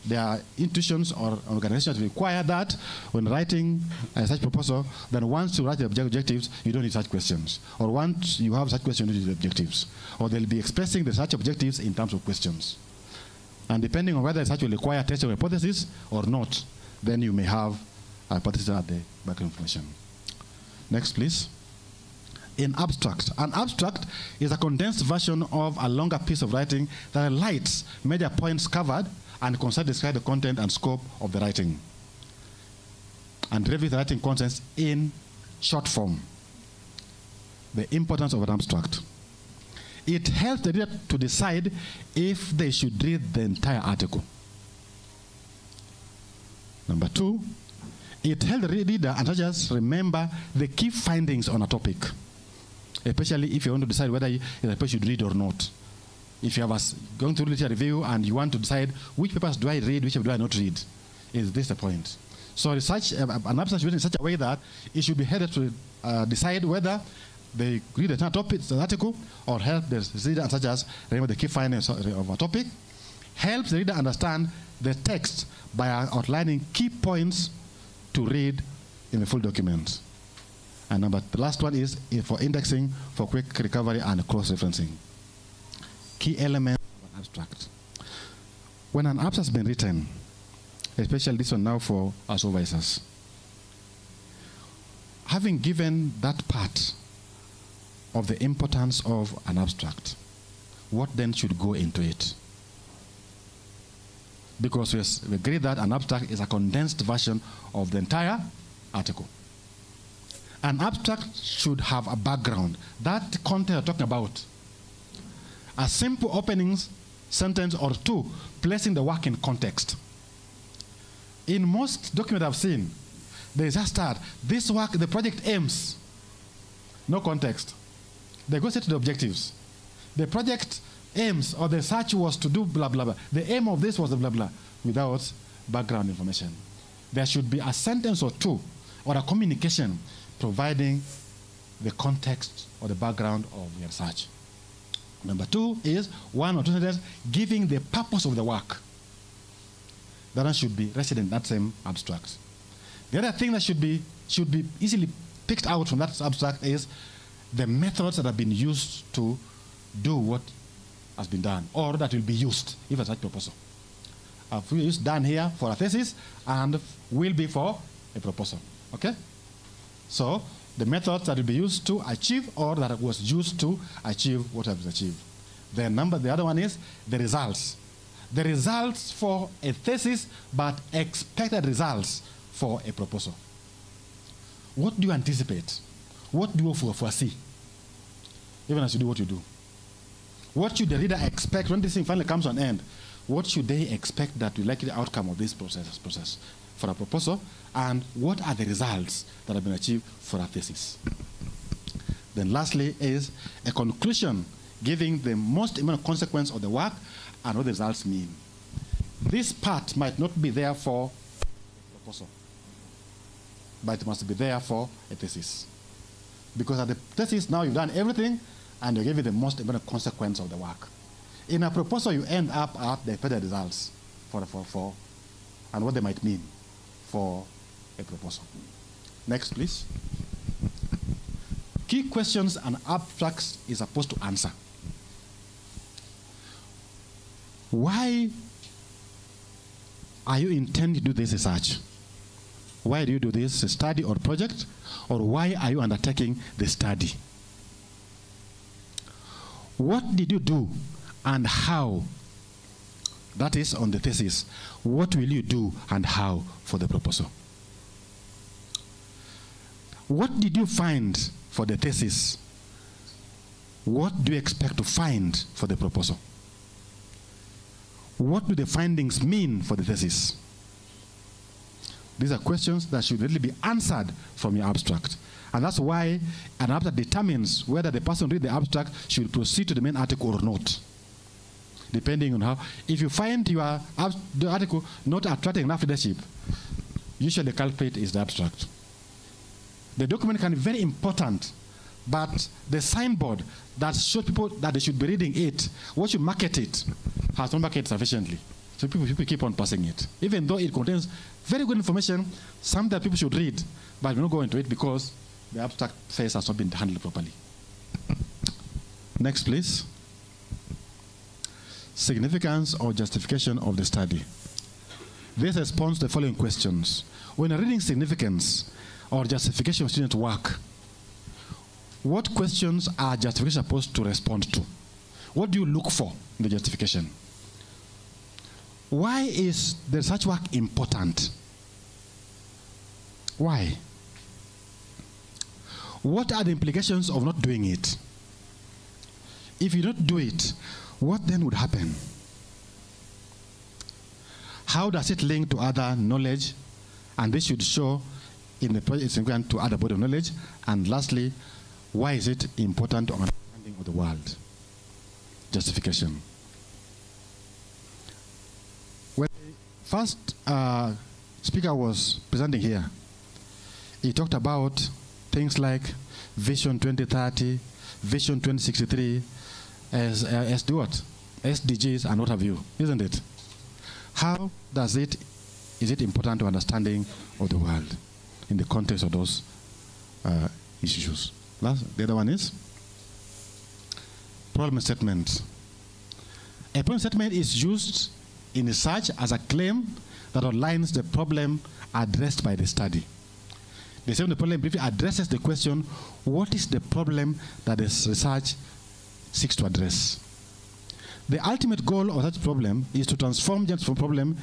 there are institutions or organizations require that when writing a such proposal, then once you write the objectives, you don't need such questions. Or once you have such questions, you need the objectives. Or they'll be expressing the such objectives in terms of questions. And depending on whether it's actually require testing hypothesis or not, then you may have a hypothesis at the back information. Next, please in abstract. An abstract is a condensed version of a longer piece of writing that highlights major points covered and concisely describe the content and scope of the writing. And review the writing contents in short form. The importance of an abstract. It helps the reader to decide if they should read the entire article. Number two, it helps the reader and judges remember the key findings on a topic especially if you want to decide whether a paper should read or not. If you have a, going through literature review and you want to decide which papers do I read, which do I not read, is this the point? So research, uh, an abstract should be in such a way that it should be headed to uh, decide whether they read the topic, the article, or help the reader, such as remember the key findings of a topic, helps the reader understand the text by outlining key points to read in the full document. And number the last one is for indexing for quick recovery and cross-referencing. Key element of an abstract. When an abstract has been written, especially this one now for our supervisors, having given that part of the importance of an abstract, what then should go into it? Because we agree that an abstract is a condensed version of the entire article. An abstract should have a background. That content you're talking about. A simple opening sentence or two, placing the work in context. In most documents I've seen, they just start, this work, the project aims. No context. They go straight to the objectives. The project aims or the search was to do blah, blah, blah. The aim of this was blah, blah, without background information. There should be a sentence or two or a communication providing the context or the background of your research. Number two is one or two sentences giving the purpose of the work. That one should be resident in that same abstract. The other thing that should be should be easily picked out from that abstract is the methods that have been used to do what has been done, or that will be used if a such proposal. Few is done here for a thesis and will be for a proposal. Okay? So the methods that will be used to achieve or that was used to achieve what been achieved. The number, the other one is the results. The results for a thesis, but expected results for a proposal. What do you anticipate? What do you foresee? Even as you do what you do. What should the reader expect when this thing finally comes to an end? What should they expect that will likely the outcome of this process? process? For a proposal and what are the results that have been achieved for a thesis. Then lastly is a conclusion giving the most important consequence of the work and what the results mean. This part might not be there for a proposal, but it must be there for a thesis. Because at the thesis now you've done everything and you give it the most important consequence of the work. In a proposal you end up at the expected results for, for, for and what they might mean for a proposal. Next, please. Key questions and abstracts is supposed to answer. Why are you intending to do this research? Why do you do this study or project? Or why are you undertaking the study? What did you do and how that is on the thesis. What will you do and how for the proposal? What did you find for the thesis? What do you expect to find for the proposal? what do the findings mean for the thesis? These are questions that should really be answered from your abstract. And that's why an abstract determines whether the person read the abstract should proceed to the main article or not. Depending on how, if you find your the article not attracting enough leadership, usually the culprit is the abstract. The document can be very important, but the signboard that shows people that they should be reading it, what you market it, has not marketed sufficiently. So people, people keep on passing it. Even though it contains very good information, some that people should read, but we don't go into it because the abstract phase has not been handled properly. Next, please. Significance or justification of the study. This responds to the following questions. When reading significance or justification of student work, what questions are justification supposed to respond to? What do you look for in the justification? Why is the research work important? Why? What are the implications of not doing it? If you don't do it, what then would happen? How does it link to other knowledge? And this should show in the project significant to other body of knowledge. And lastly, why is it important to understanding of the world? Justification. When the first uh, speaker was presenting here, he talked about things like Vision 2030, Vision 2063, as, uh, as the what? SDGs and what have you, isn't it? How does it, is it important to understanding of the world in the context of those uh, issues? Last, the other one is problem statement. A problem statement is used in research as a claim that outlines the problem addressed by the study. The same problem briefly addresses the question, what is the problem that this research seeks to address? The ultimate goal of such problem is to transform from problem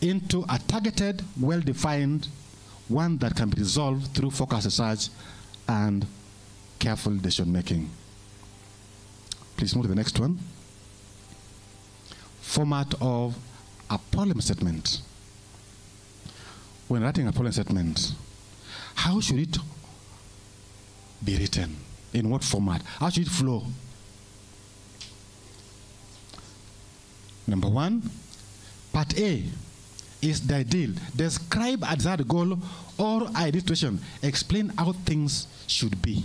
into a targeted, well-defined one that can be resolved through focused research and careful decision making. Please move to the next one. Format of a problem statement. When writing a problem statement, how should it be written? In what format? How should it flow? Number one, part A is the ideal. Describe a desired goal or ideal situation. Explain how things should be.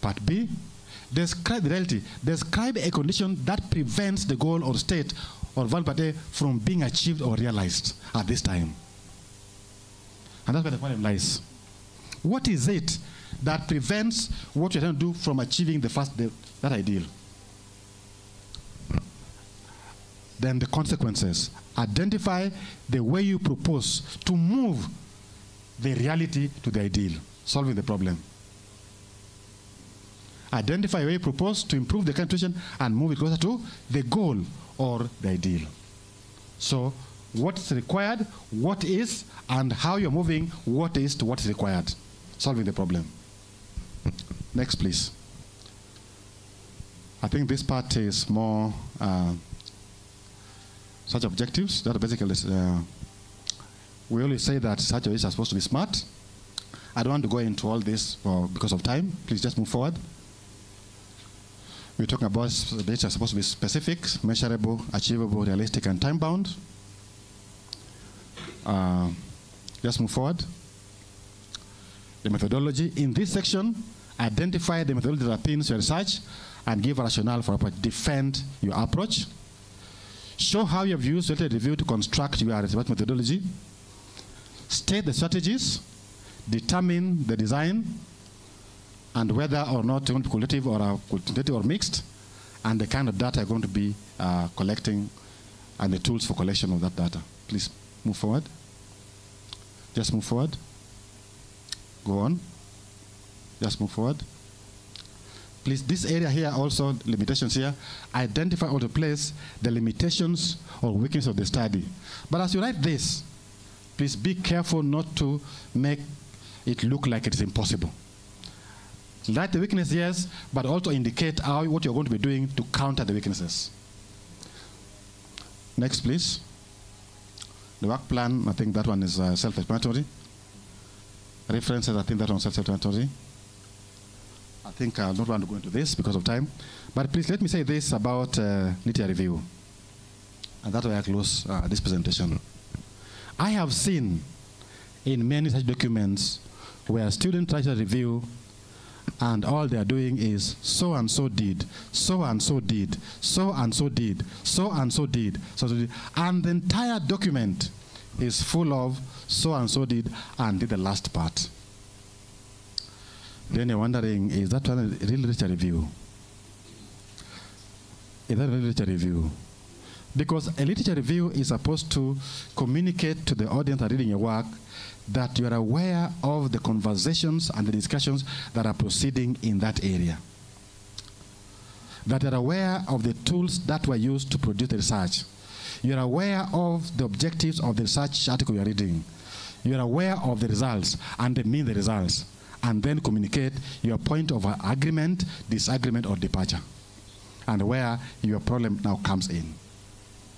Part B, describe the reality. Describe a condition that prevents the goal or state or value from being achieved or realized at this time. And that's where the problem lies. What is it that prevents what you're trying to do from achieving the first the, that ideal? Then the consequences. Identify the way you propose to move the reality to the ideal, solving the problem. Identify way you propose to improve the condition and move it closer to the goal or the ideal. So, what's required, what is, and how you're moving what is to what is required, solving the problem. Next, please. I think this part is more uh, such objectives that are basically uh, we always say that such objects are supposed to be smart. I don't want to go into all this because of time. Please just move forward. We're talking about data supposed to be specific, measurable, achievable, realistic, and time bound. Uh, just move forward. The methodology. In this section, identify the methodology that pins your research and give a rationale for. Defend your approach. Show how you have used data review to construct your research methodology. State the strategies. Determine the design and whether or not it's going to be qualitative or uh, quantitative or mixed, and the kind of data you're going to be uh, collecting and the tools for collection of that data. Please move forward. Just move forward. Go on. Just move forward. Please, this area here also, limitations here, identify or replace the limitations or weakness of the study. But as you write this, please be careful not to make it look like it is impossible Write the weakness, yes, but also indicate how what you're going to be doing to counter the weaknesses. Next, please. The work plan, I think that one is uh, self-explanatory. References, I think that one is self-explanatory. I think I'll not want to go into this because of time. But please let me say this about uh, literature review. And that way I close uh, this presentation. I have seen in many such documents where students try to review and all they are doing is so and so did, so and so did, so and so did, so and so did, so and so did. And the entire document is full of so and so did and did the last part. Then you're wondering, is that one a real literature review? Is that a real literature review? Because a literature review is supposed to communicate to the audience that reading your work that you are aware of the conversations and the discussions that are proceeding in that area. That you are aware of the tools that were used to produce the research. You are aware of the objectives of the research article you are reading. You are aware of the results and the mean the results. And then communicate your point of agreement, disagreement, or departure. And where your problem now comes in.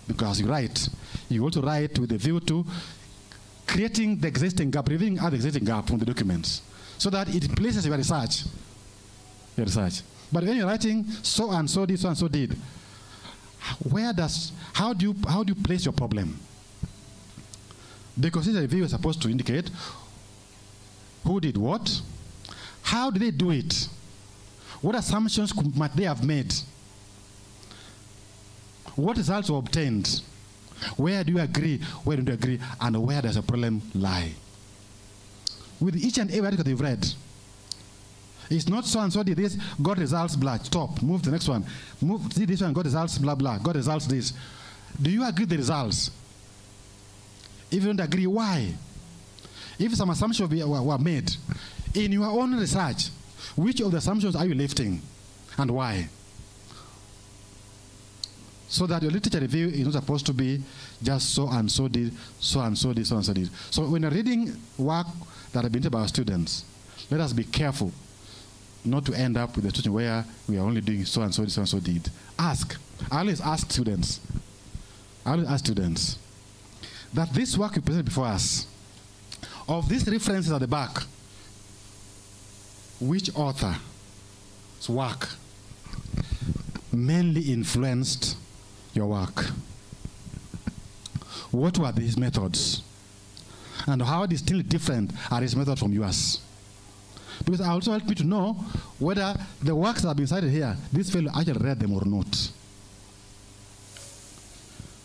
Because you write, you also write with a view to creating the existing gap, revealing the existing gap from the documents, so that it places your research. Your research. But when you're writing so and so did, so and so did, where does how do you how do you place your problem? Because this review is supposed to indicate who did what, how did they do it, what assumptions might they have made, what results were obtained, where do you agree, where don't you agree, and where does a problem lie? With each and every article you've read, it's not so and so did this, got results, blah, stop, move to the next one. Move, see this one, got results, blah, blah, got results, this. Do you agree the results? If you don't agree, why? If some assumptions were made in your own research, which of the assumptions are you lifting and why? So that your literature review is not supposed to be just so and so did, so and so did, so and so did. So when you're reading work that have been done by our students, let us be careful not to end up with a situation where we are only doing so and so, so and so did. Ask. I always ask students. I always ask students that this work you present before us, of these references at the back, which author's work mainly influenced your work? What were his methods? And how distinctly different are his methods from yours? Because I also help me to know whether the works that have been cited here, this fellow actually read them or not.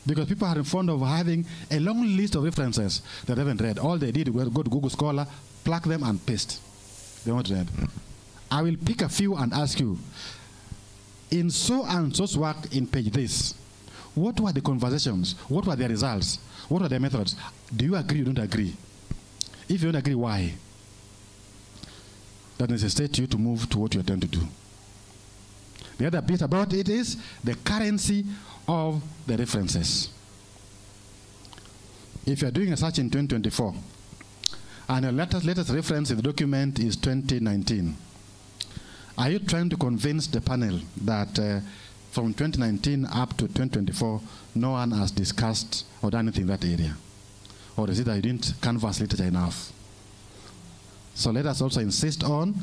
Because people are fond of having a long list of references that they haven't read. All they did was go to Google Scholar, plug them, and paste. They want. I will pick a few and ask you, in so and so's work in page this, what were the conversations? What were the results? What were the methods? Do you agree or don't agree? If you don't agree, why? That necessitates you to move to what you're trying to do. The other bit about it is the currency of the references. If you're doing a search in 2024, and the latest, latest reference in the document is 2019, are you trying to convince the panel that uh, from 2019 up to 2024, no one has discussed or done anything in that area? Or is it that you didn't canvass literature enough? So let us also insist on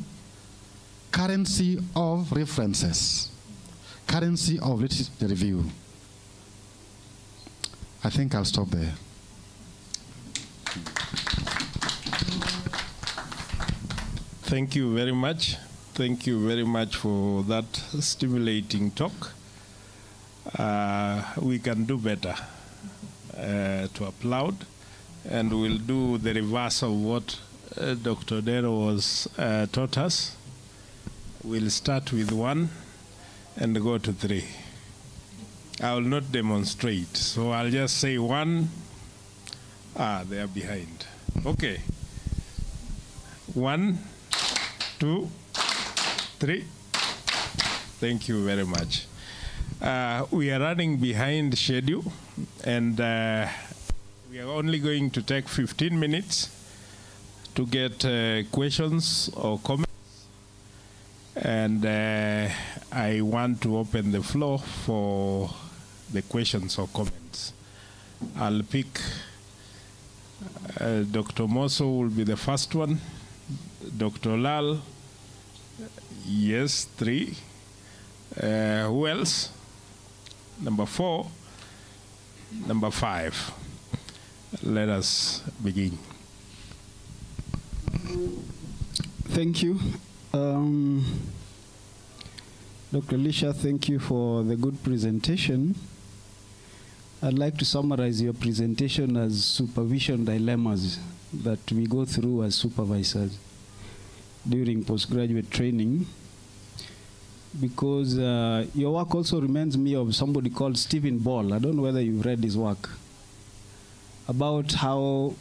currency of references, currency of literature review. I think I'll stop there. Thank you very much. Thank you very much for that stimulating talk. Uh, we can do better uh, to applaud, and we'll do the reverse of what uh, Dr. Dero was uh, taught us. We'll start with one and go to three. I will not demonstrate, so I'll just say one. Ah, they are behind. Okay. One, two, three. Thank you very much. Uh, we are running behind schedule, and uh, we are only going to take 15 minutes to get uh, questions or comments. And uh, I want to open the floor for the questions or comments. I'll pick uh, Dr. Moso will be the first one. Dr. Lal, yes, three. Uh, who else? Number four. Number five. Let us begin. Thank you. Um, Dr. Lisha, thank you for the good presentation. I'd like to summarize your presentation as supervision dilemmas that we go through as supervisors during postgraduate training because uh, your work also reminds me of somebody called Stephen Ball. I don't know whether you've read his work about how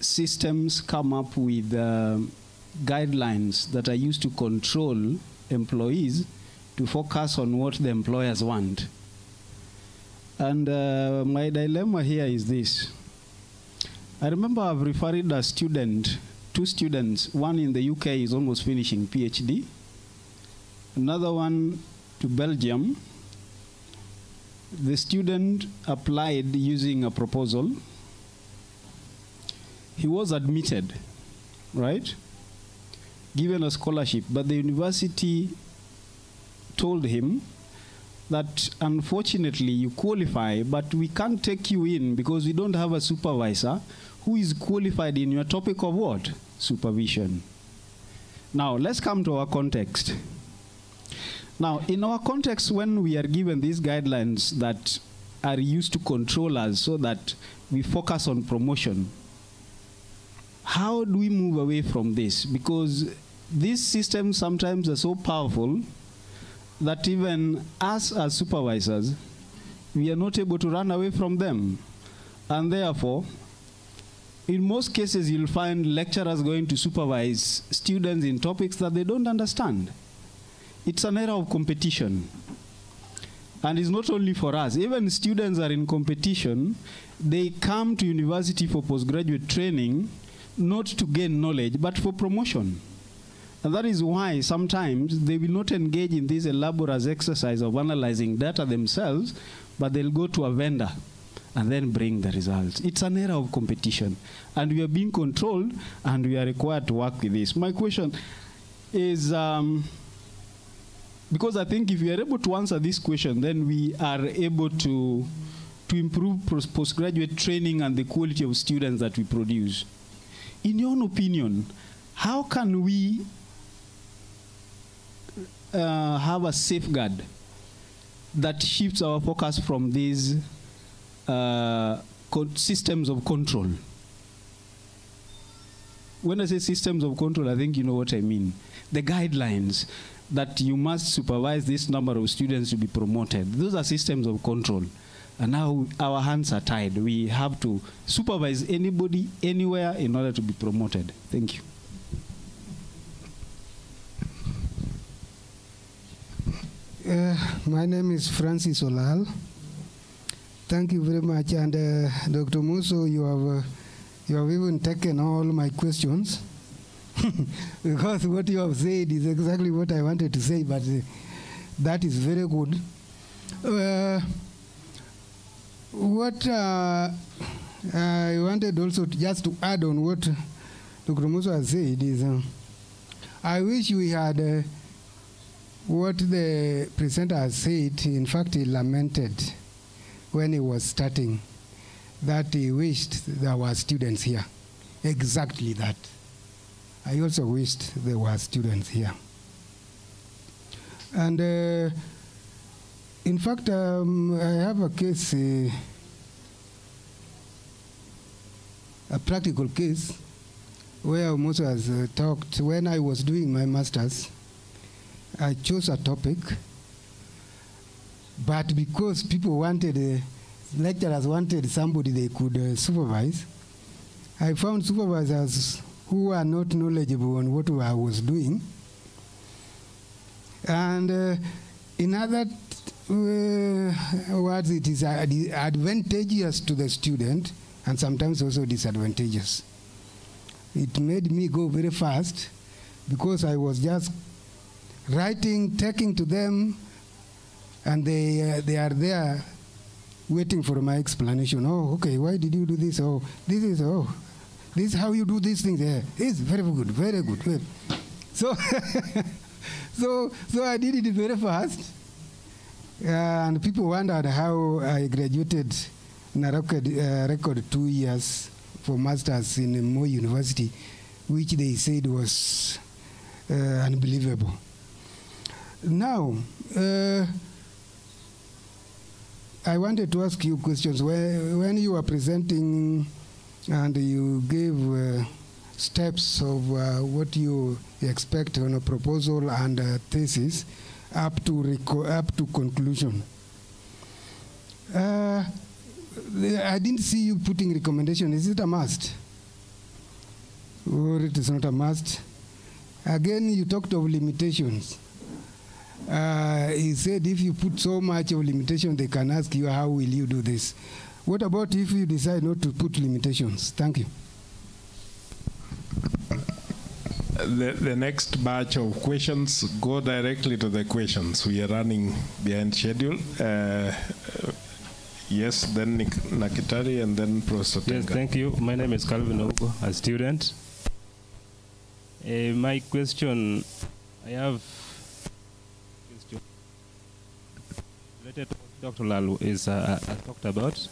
systems come up with uh, guidelines that are used to control employees to focus on what the employers want. And uh, my dilemma here is this. I remember I've referred a student, two students, one in the UK is almost finishing PhD, another one to Belgium. The student applied using a proposal. He was admitted, right? Given a scholarship, but the university told him that unfortunately you qualify, but we can't take you in because we don't have a supervisor who is qualified in your topic of what? Supervision. Now, let's come to our context. Now, in our context, when we are given these guidelines that are used to control us so that we focus on promotion, how do we move away from this? Because these systems sometimes are so powerful that even us as supervisors, we are not able to run away from them. And therefore, in most cases, you'll find lecturers going to supervise students in topics that they don't understand. It's an era of competition. And it's not only for us. Even students are in competition. They come to university for postgraduate training, not to gain knowledge, but for promotion. And that is why sometimes they will not engage in this elaborate exercise of analyzing data themselves, but they'll go to a vendor and then bring the results. It's an era of competition. And we are being controlled and we are required to work with this. My question is um, because I think if we are able to answer this question, then we are able to, to improve postgraduate training and the quality of students that we produce. In your own opinion, how can we uh, have a safeguard that shifts our focus from these uh, systems of control. When I say systems of control, I think you know what I mean. The guidelines that you must supervise this number of students to be promoted. Those are systems of control. And now our hands are tied. We have to supervise anybody, anywhere in order to be promoted. Thank you. Uh, my name is Francis Olal. Thank you very much. And uh, Dr. Muso, you have, uh, you have even taken all my questions because what you have said is exactly what I wanted to say, but uh, that is very good. Uh, what uh, I wanted also to just to add on what Dr. Muso has said is I wish we had what the presenter said, in fact, he lamented when he was starting that he wished there were students here. Exactly that. I also wished there were students here. And uh, in fact, um, I have a case, uh, a practical case, where Musa has uh, talked when I was doing my master's. I chose a topic, but because people wanted, uh, lecturers wanted somebody they could uh, supervise, I found supervisors who were not knowledgeable on what I was doing. And uh, in other uh, words, it is advantageous to the student and sometimes also disadvantageous. It made me go very fast because I was just writing, taking to them, and they, uh, they are there waiting for my explanation. Oh, okay, why did you do this? Oh, this is, oh, this is how you do these things. Yeah, it's very good, very good. Very. So, so, so I did it very fast. Uh, and people wondered how I graduated in a record, uh, record two years for masters in Moi University, which they said was uh, unbelievable. Now, uh, I wanted to ask you questions. When you were presenting and you gave uh, steps of uh, what you expect on a proposal and a thesis up to, up to conclusion. Uh, I didn't see you putting recommendation. Is it a must? Or it is not a must? Again, you talked of limitations. Uh, he said if you put so much of limitation, they can ask you, how will you do this? What about if you decide not to put limitations? Thank you. The, the next batch of questions go directly to the questions. We are running behind schedule. Uh, yes, then Nik Nakitari and then Professor Yes, thank you. My name is Calvin Ogo, a student. Uh, my question, I have related to what Dr. Lalu is uh, uh, talked about.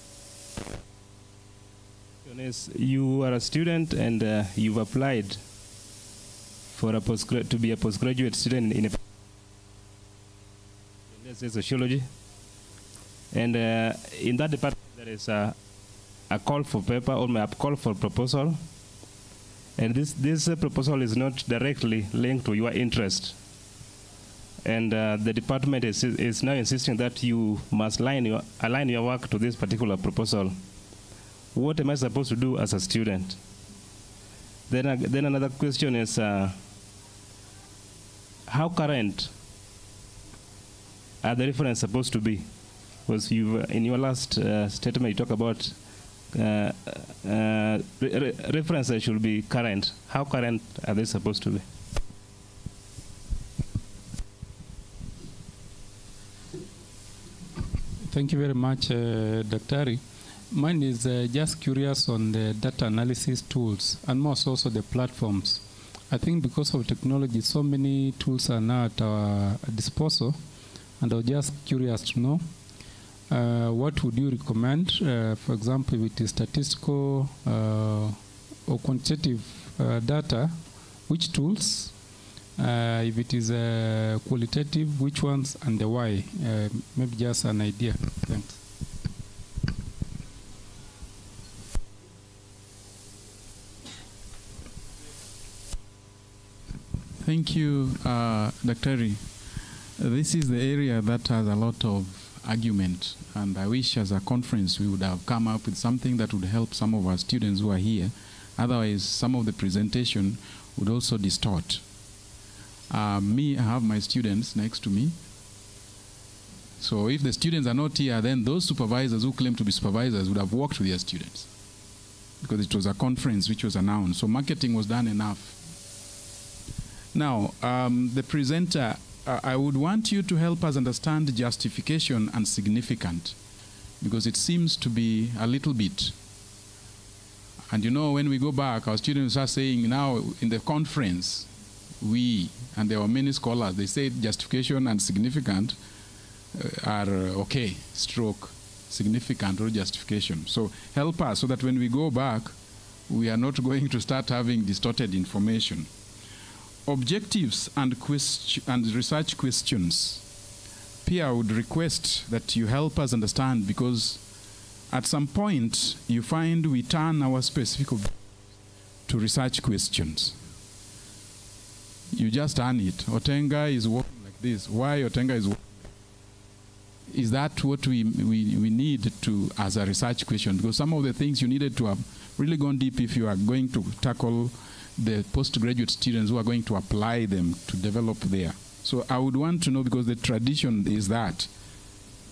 You are a student and uh, you've applied for a to be a postgraduate student in a sociology, and uh, in that department there is a, a call for paper or a call for proposal, and this this uh, proposal is not directly linked to your interest, and uh, the department is is now insisting that you must align your align your work to this particular proposal. What am I supposed to do as a student? Then, uh, then another question is uh, how current are the reference supposed to be? Because you, in your last uh, statement, you talk about uh, uh, re references should be current. How current are they supposed to be? Thank you very much, uh, Daktari. Mine is uh, just curious on the data analysis tools and most also the platforms. I think because of technology, so many tools are now at our disposal, and I was just curious to know uh, what would you recommend, uh, for example, is statistical uh, or quantitative uh, data, which tools? Uh, if it is qualitative, which ones and the why? maybe just an idea. Thanks. Thank you, uh, Dr. This is the area that has a lot of argument, and I wish as a conference we would have come up with something that would help some of our students who are here. Otherwise, some of the presentation would also distort. Uh, me, I have my students next to me. So if the students are not here, then those supervisors who claim to be supervisors would have worked with their students because it was a conference which was announced. So marketing was done enough. Now, um, the presenter, uh, I would want you to help us understand justification and significant because it seems to be a little bit. And you know, when we go back, our students are saying now in the conference, we, and there were many scholars, they said justification and significant uh, are uh, okay, stroke, significant or justification. So help us so that when we go back, we are not going to start having distorted information objectives and, question, and research questions. Pia would request that you help us understand because at some point you find we turn our specific to research questions. You just turn it. Otenga is working like this. Why Otenga is working? Is that what we, we, we need to as a research question? Because some of the things you needed to have really gone deep if you are going to tackle the postgraduate students who are going to apply them to develop there. So I would want to know because the tradition is that.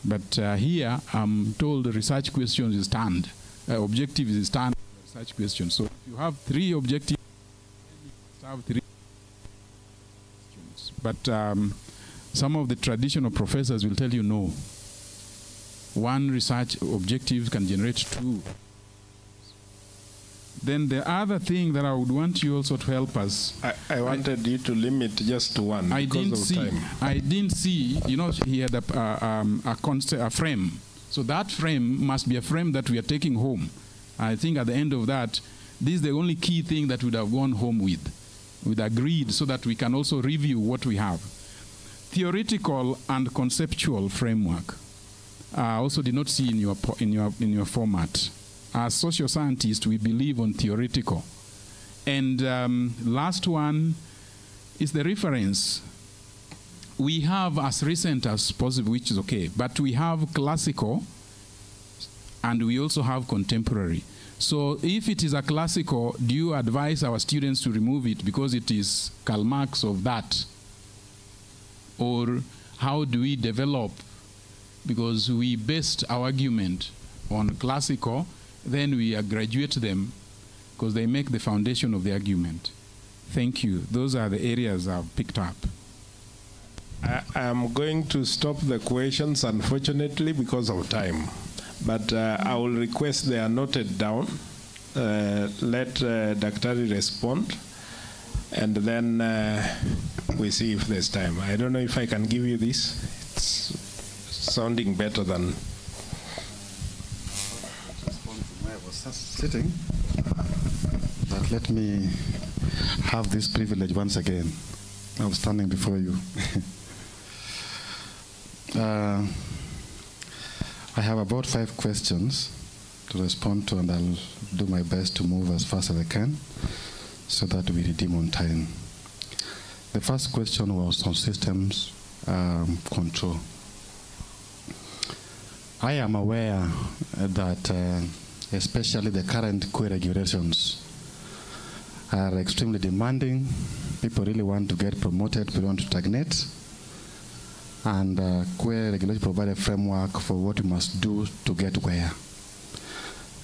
But uh, here I'm told the research questions is stand. Uh, objective is stand research question. So if you have three objectives, three. But um, some of the traditional professors will tell you no. One research objective can generate two. Then the other thing that I would want you also to help us. I, I wanted you to limit just to one I because didn't of see. time. I didn't see. You know, he had a uh, um, a, a frame. So that frame must be a frame that we are taking home. I think at the end of that, this is the only key thing that we'd have gone home with. We'd agreed so that we can also review what we have. Theoretical and conceptual framework. I also did not see in your in your in your format. As social scientists, we believe on theoretical. And um, last one is the reference we have as recent as possible, which is okay, but we have classical and we also have contemporary. So if it is a classical, do you advise our students to remove it because it is Karl Marx of that? Or how do we develop? Because we based our argument on classical, then we graduate them because they make the foundation of the argument. Thank you. Those are the areas I've picked up. I'm going to stop the questions, unfortunately, because of time. But uh, I will request they are noted down. Uh, let uh, Daktari respond, and then uh, we see if there's time. I don't know if I can give you this. It's sounding better than. I was sitting, but let me have this privilege once again. I'm standing before you. uh, I have about five questions to respond to, and I'll do my best to move as fast as I can so that we redeem on time. The first question was on systems um, control. I am aware that, uh, especially the current queer regulations, are extremely demanding. People really want to get promoted, people want to stagnate. And uh, queer regulation provide a framework for what you must do to get where.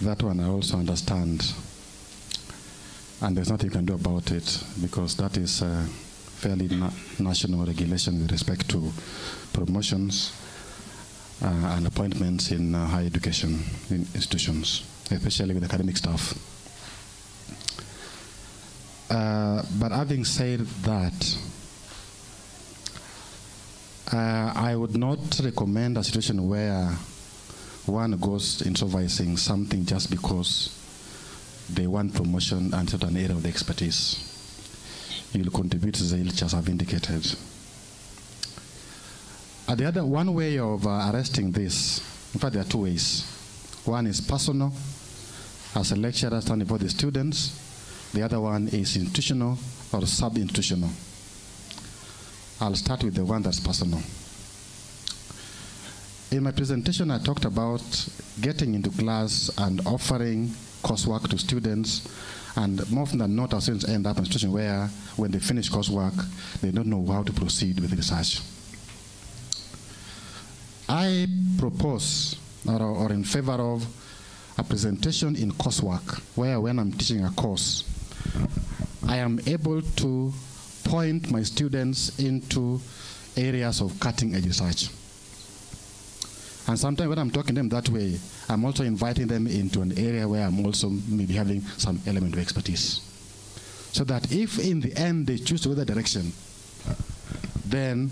That one I also understand. And there's nothing you can do about it because that is fairly na- national regulation with respect to promotions uh, and appointments in uh, higher education in institutions, especially with academic staff. Uh, but having said that, uh, I would not recommend a situation where one goes improvising something just because they want promotion and certain area of the expertise. You'll contribute to the as I've indicated. Uh, the other one way of uh, arresting this, in fact, there are two ways. One is personal, as a lecturer standing for the students. The other one is institutional or sub-institutional. I'll start with the one that's personal. In my presentation, I talked about getting into class and offering coursework to students, and more often than not, our students end up in a situation where, when they finish coursework, they don't know how to proceed with research. I propose, or, or in favor of, a presentation in coursework, where when I'm teaching a course, I am able to point my students into areas of cutting edge research. And sometimes when I'm talking to them that way, I'm also inviting them into an area where I'm also maybe having some element of expertise. So that if in the end they choose to go that direction, then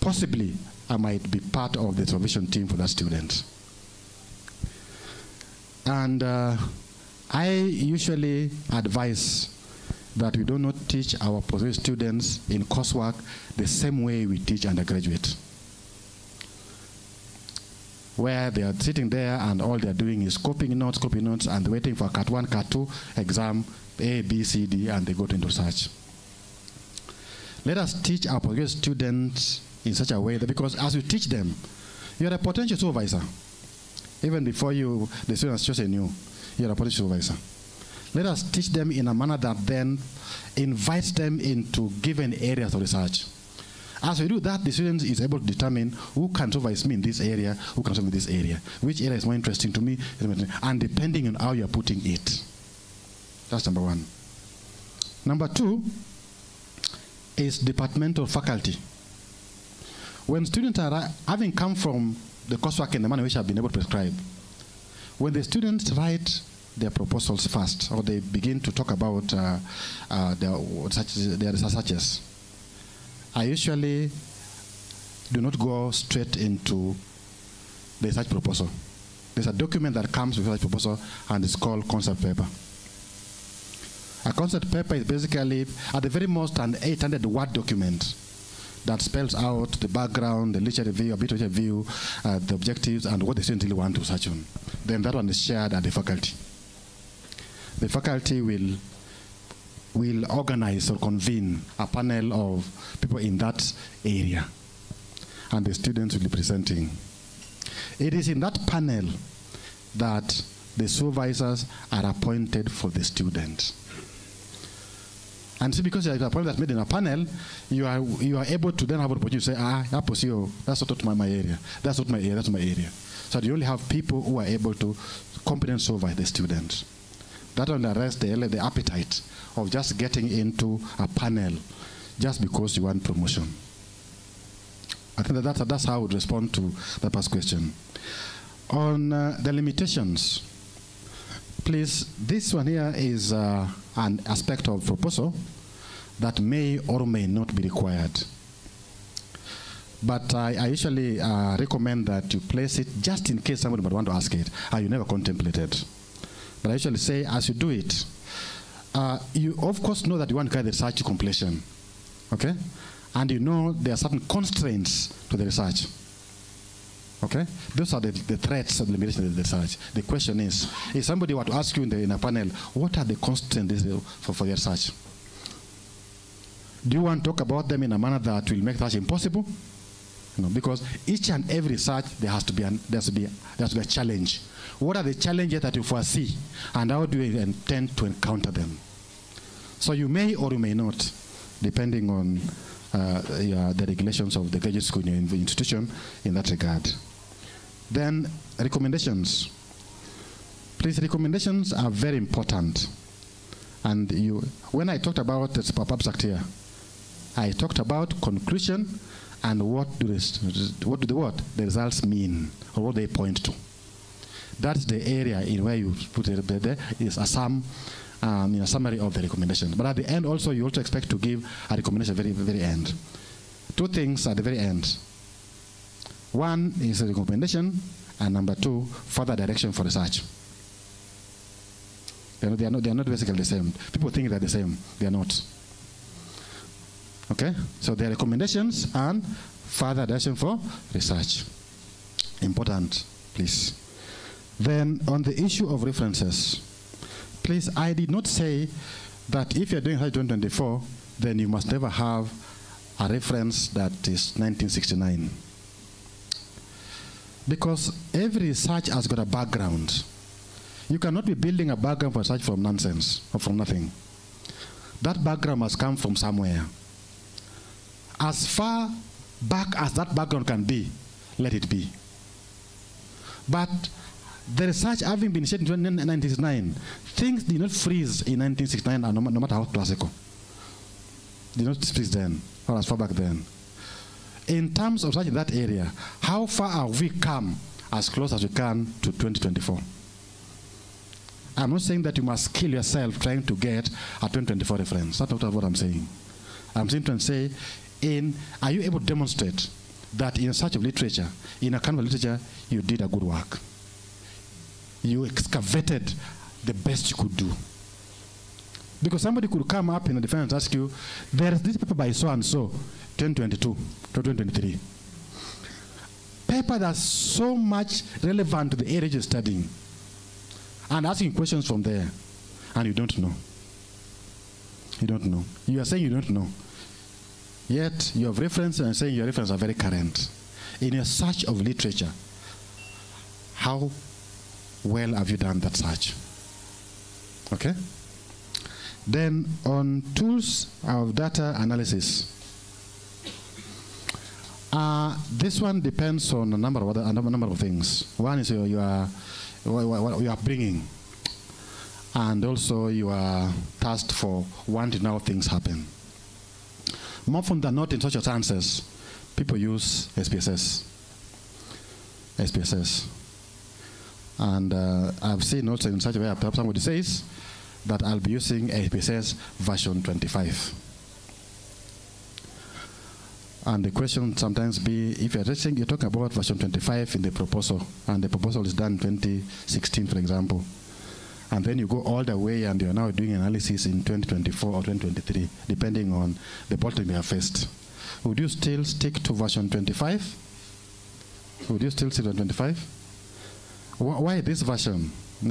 possibly I might be part of the supervision team for that student. And uh, I usually advise that we do not teach our postgraduate students in coursework the same way we teach undergraduate. Where they are sitting there and all they're doing is copying notes, copying notes, and waiting for CAT 1, CAT 2 exam, A, B, C, D, and they go into research. Let us teach our postgraduate students in such a way that because as you teach them, you're a potential supervisor. Even before you, the students chosen you, you're a potential supervisor. Let us teach them in a manner that then invites them into given areas of research. As we do that, the student is able to determine who can supervise me in this area, who can supervise in this area, which area is more interesting to me, and depending on how you're putting it. That's number one. Number two, is departmental faculty. When students are having come from the coursework in the manner which I've been able to prescribe, when the students write their proposals first, or they begin to talk about uh, uh, their, such, their researches, I usually do not go straight into the research proposal. There's a document that comes with research proposal, and it's called concept paper. A concept paper is basically, at the very most, an 800 word document that spells out the background, the literature review, a bit of review, uh, the objectives, and what the students really want to research on. Then that one is shared at the faculty. The faculty will will organize or convene a panel of people in that area, and the students will be presenting. It is in that panel that the supervisors are appointed for the students. And see, because you are a point that's made in a panel, you are you are able to then have an opportunity say, ah, that's not my, my area. That's not my area. That's my area. So you only have people who are able to competently supervise the students. That only arrests the, the appetite of just getting into a panel just because you want promotion. I think that that's, that's how I would respond to the first question. On uh, the limitations, please, this one here is uh, an aspect of proposal that may or may not be required. But I, I usually uh, recommend that you place it just in case somebody might want to ask it, and you never contemplated. But I usually say, as you do it, uh, you of course know that you want to carry the research to completion, okay? And you know there are certain constraints to the research. Okay? Those are the, the threats and the limitations of the research. The question is, if somebody were to ask you in, the, in a panel, what are the constraints for, for your research? Do you want to talk about them in a manner that will make that impossible? No, because each and every research there has to be an, there has to be there has to be a challenge. What are the challenges that you foresee, and how do you intend to encounter them? So you may or you may not, depending on uh, the regulations of the graduate school in your institution in that regard. Then recommendations. Please, recommendations are very important. And you, when I talked about the pop-up here, I talked about conclusion and what do, the, what do the what the results mean or what they point to. That's the area in where you put it there is a sum, um, in a summary of the recommendation. But at the end also you also expect to give a recommendation at the very, very end. Two things at the very end. One is a recommendation, and number two, further direction for research. They are, not, they, are not, basically the same. People think they're the same. They are not. Okay? So are recommendations and further direction for research. Important, please. Then on the issue of references, please, I did not say that if you're doing High 2024, then you must never have a reference that is 1969. Because every research has got a background. You cannot be building a background for research from nonsense or from nothing. That background must come from somewhere. As far back as that background can be, let it be. But the research having been initiated in 1969, things did not freeze in 1969, no, matter how classical. Did not freeze then, or as far back then. In terms of such that area, how far have we come as close as we can to 2024? I'm not saying that you must kill yourself trying to get a 2024 reference. That's not what I'm saying. I'm simply saying, in, are you able to demonstrate that in search of literature, in a kind of literature, you did a good work? You excavated the best you could do. Because somebody could come up in a defense and ask you, there is this paper by so and so, 2022 to 2023. Paper that's so much relevant to the area you're studying. And asking questions from there. And you don't know. You don't know. You are saying you don't know. Yet you have references and saying your references are very current. In your search of literature, how well have you done that search? Okay? Then on tools of data analysis, uh, this one depends on a number of other, a number of things. One is your, your, what you are bringing, and also you are tasked for wanting how things happen. More often than not in social sciences, people use SPSS. SPSS. And uh, I've seen also in such a way, perhaps somebody says that I'll be using SPSS version 25. And the question sometimes be, if you're, saying, you're talking about version 25 in the proposal, and the proposal is done 2016, for example, and then you go all the way and you're now doing analysis in 2024 or 2023, depending on the bottom you have faced. Would you still stick to version 25? Would you still stick to 25? Wh why this version?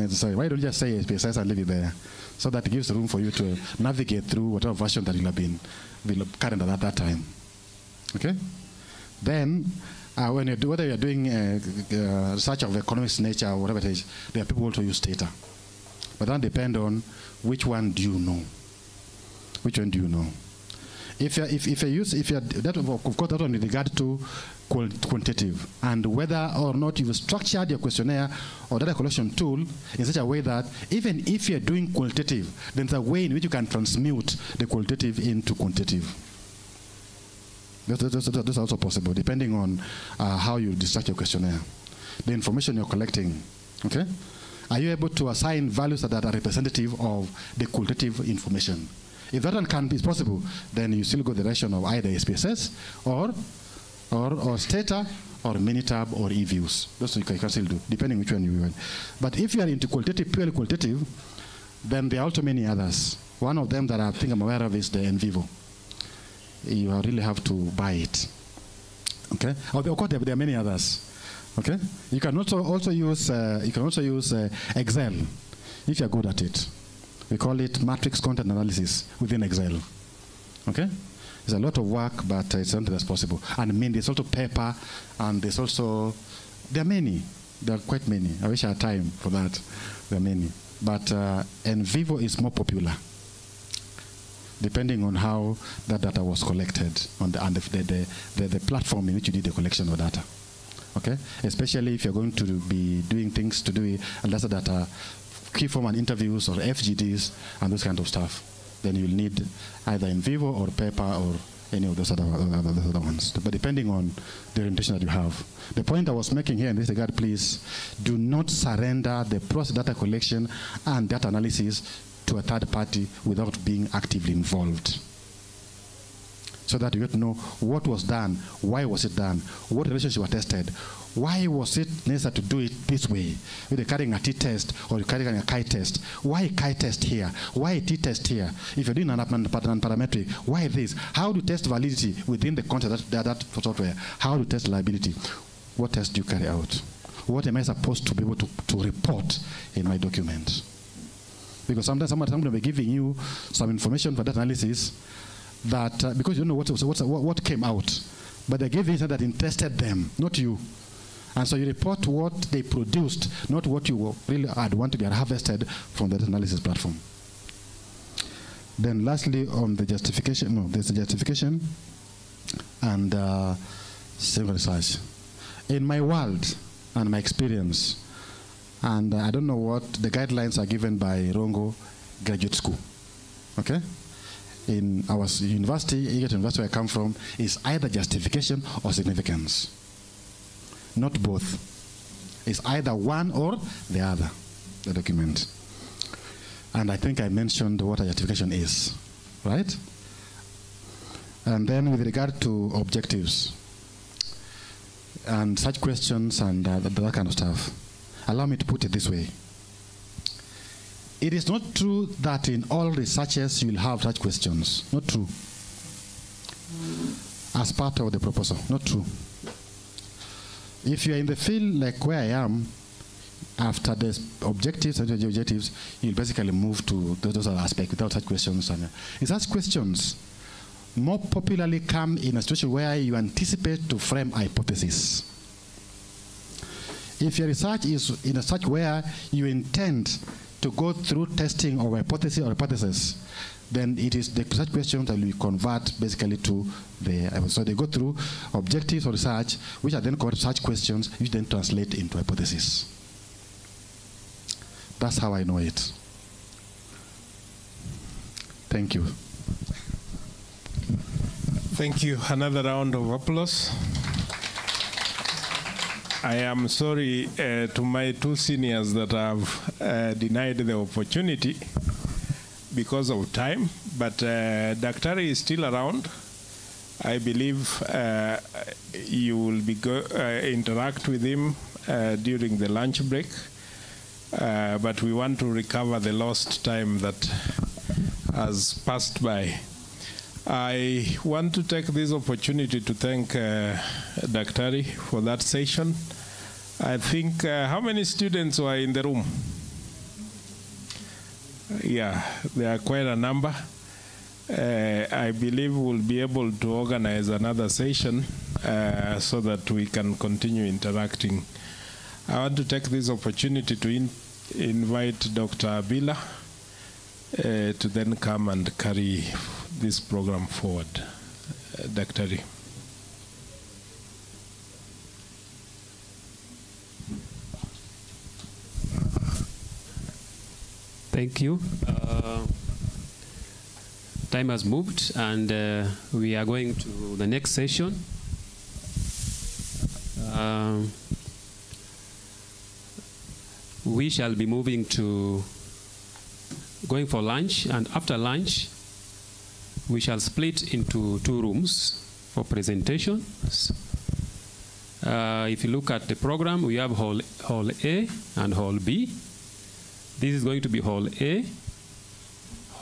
Sorry, why don't you just say SPSS and leave it there? So that gives room for you to navigate through whatever version that you have been current at that time. Okay? Then, uh, when you do, whether you're doing uh, uh, research of economics nature or whatever it is, there are people who use data. But that depends on which one do you know. Which one do you know? If you if if you use if you that of course that one in regard to quantitative and whether or not you've structured your questionnaire or data collection tool in such a way that even if you're doing qualitative, then there's a way in which you can transmute the qualitative into quantitative. That's, that's also possible, depending on uh, how you destruct your questionnaire. The information you're collecting, okay? Are you able to assign values that are representative of the qualitative information? If that one can be possible, then you still go the direction of either SPSS or or, or Stata or Minitab or EViews. That's what you can still do, depending which one you want. But if you are into qualitative, purely qualitative, then there are also many others. One of them that I think I'm aware of is the NVivo. You really have to buy it. Okay? Of course, there are many others. Okay? You can also also use uh, you can also use uh, Excel if you're good at it. We call it matrix content analysis within Excel. Okay? It's a lot of work, but it's something that's possible. And I mean, there's also paper, and there's also, there are many. There are quite many. I wish I had time for that. There are many. But uh, NVivo is more popular, depending on how that data was collected on the, and the, the, the, the platform in which you did the collection of data. Okay? Especially if you're going to be doing things to do with lesser data, key form and interviews or FGDs and those kind of stuff then you'll need either NVivo or paper or any of those other, other, other ones. But depending on the orientation that you have. The point I was making here in this regard, please, do not surrender the process data collection and data analysis to a third party without being actively involved. So that you get to know what was done, why was it done, what relationships were tested, why was it necessary to do it this way? With carrying a t-test or carrying a chi-test. Why chi-test here? Why t-test here? If you're doing an parametric, why this? How do you test validity within the context that, that, that software? How do you test liability? What test do you carry out? What am I supposed to be able to, to report in my document? Because sometimes somebody, somebody will be giving you some information for that analysis that, uh, because you don't know what, what, what came out, but they gave the you that interested them, not you. And so you report what they produced, not what you really had want to get harvested from the analysis platform. Then lastly, on the justification, no, there's a justification and uh, civil. In my world and my experience, and uh, I don't know what the guidelines are given by Rongo Graduate School, okay? In our university, Egerton University where I come from, is either justification or significance not both. It's either one or the other, the document. And I think I mentioned what a justification is, right? And then with regard to objectives and such questions and uh, that kind of stuff, allow me to put it this way. It is not true that in all researches you will have such questions. Not true. As part of the proposal. Not true. If you're in the field like where I am, after the objectives and the objectives, you basically move to those other aspects without such questions. And uh, such questions more popularly come in a situation where you anticipate to frame a hypothesis. If your research is in a such where you intend to go through testing of hypothesis or hypothesis, then it is the research questions that we convert basically to the so they go through objectives of research, which are then called such questions, which then translate into hypothesis. That's how I know it. Thank you. Thank you. Another round of applause. I am sorry uh, to my two seniors that have uh, denied the opportunity because of time, but uh, Daktari is still around. I believe uh, you will be go- uh, interact with him uh, during the lunch break, uh, but we want to recover the lost time that has passed by. I want to take this opportunity to thank uh, Daktari for that session. I think uh, how many students were in the room? Yeah, there are quite a number. Uh, I believe we'll be able to organize another session uh, so that we can continue interacting. I want to take this opportunity to in- invite Dr. Abila uh, to then come and carry this program forward. Uh, Dr. Ri. Thank you. Uh, time has moved, and uh, we are going to the next session. Um, we shall be moving to going for lunch, and after lunch, we shall split into two rooms for presentations. Uh, if you look at the program, we have hall, hall A and hall B. This is going to be hall A.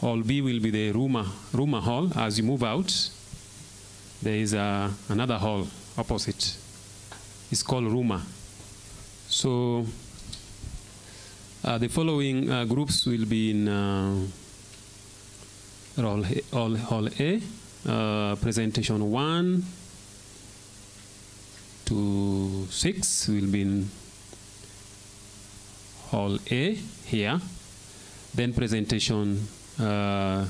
Hall B will be the rumor, rumor hall. As you move out, there is uh, another hall opposite. It's called rumor. So uh, the following uh, groups will be in uh, hall, hall, hall A, uh, presentation one to six will be in hall A here. Then presentation uh,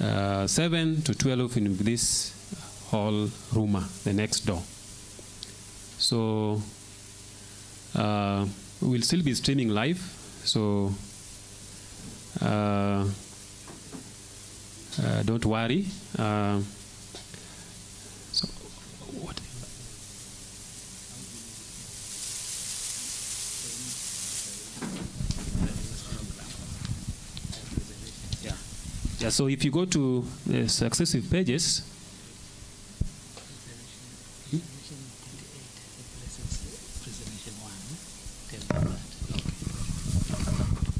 uh, 7 to 12 in this hall room, the next door. So uh, we'll still be streaming live. So uh, uh, don't worry. Uh, so what? Yeah, so if you go to the successive pages,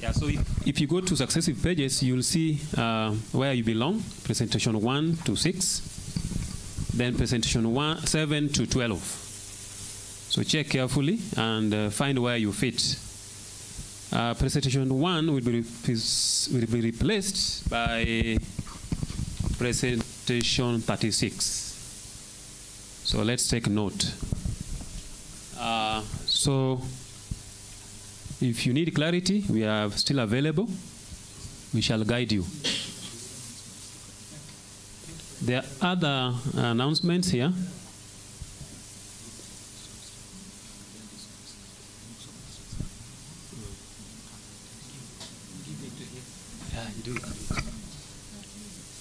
yeah, so if, if you go to successive pages, you'll see uh, where you belong, presentation 1 to 6, then presentation one, 7 to 12. So check carefully and uh, find where you fit. Uh, presentation 1 will be, will be replaced by presentation 36. So let's take note. Uh, so if you need clarity, we are still available. We shall guide you. There are other announcements here.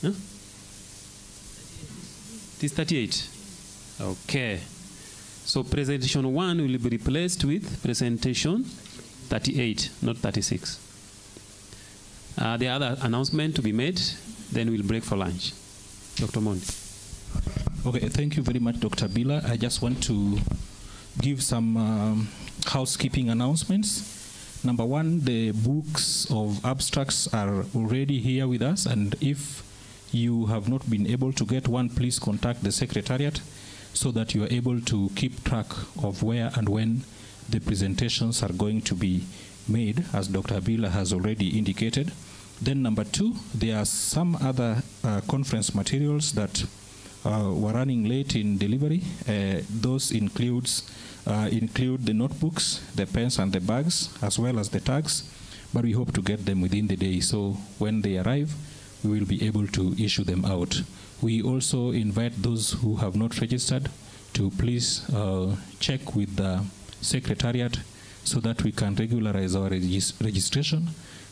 Huh? It is 38. Okay. So presentation 1 will be replaced with presentation 38, not 36. Uh, the other announcement to be made, then we'll break for lunch. Dr. Mondi. Okay, thank you very much, Dr. Bila. I just want to give some um, housekeeping announcements. Number one, the books of abstracts are already here with us, and if you have not been able to get one, please contact the Secretariat so that you are able to keep track of where and when the presentations are going to be made, as Dr. Bila has already indicated. Then, number two, there are some other uh, conference materials that uh, were running late in delivery. Uh, those includes uh, include the notebooks, the pens, and the bags, as well as the tags. But we hope to get them within the day. So when they arrive, we will be able to issue them out. We also invite those who have not registered to please uh, check with the secretariat so that we can regularize our regis- registration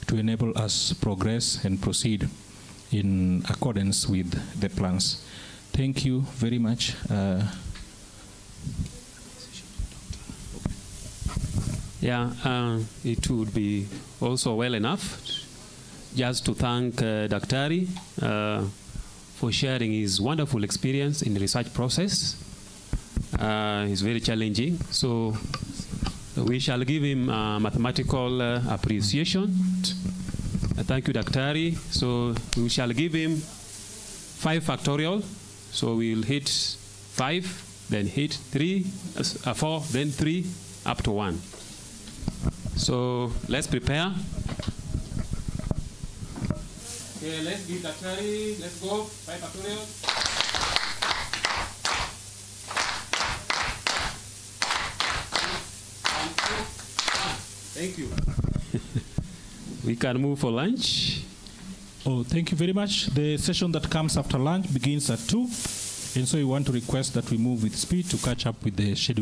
to enable us progress and proceed in accordance with the plans. Thank you very much. Uh, Yeah, uh, it would be also well enough just to thank uh, Daktari uh, for sharing his wonderful experience in the research process. Uh, it's very challenging, so we shall give him uh, mathematical uh, appreciation. Uh, thank you, Daktari. So we shall give him 5 factorial. So we'll hit 5, then hit 3, uh, 4, then 3, up to 1. So let's prepare. Okay, let's give Daktari. Let's go. 5 factorial. One, two, one. Thank you. we can move for lunch. Oh, thank you very much. The session that comes after lunch begins at 2. And so we want to request that we move with speed to catch up with the schedule.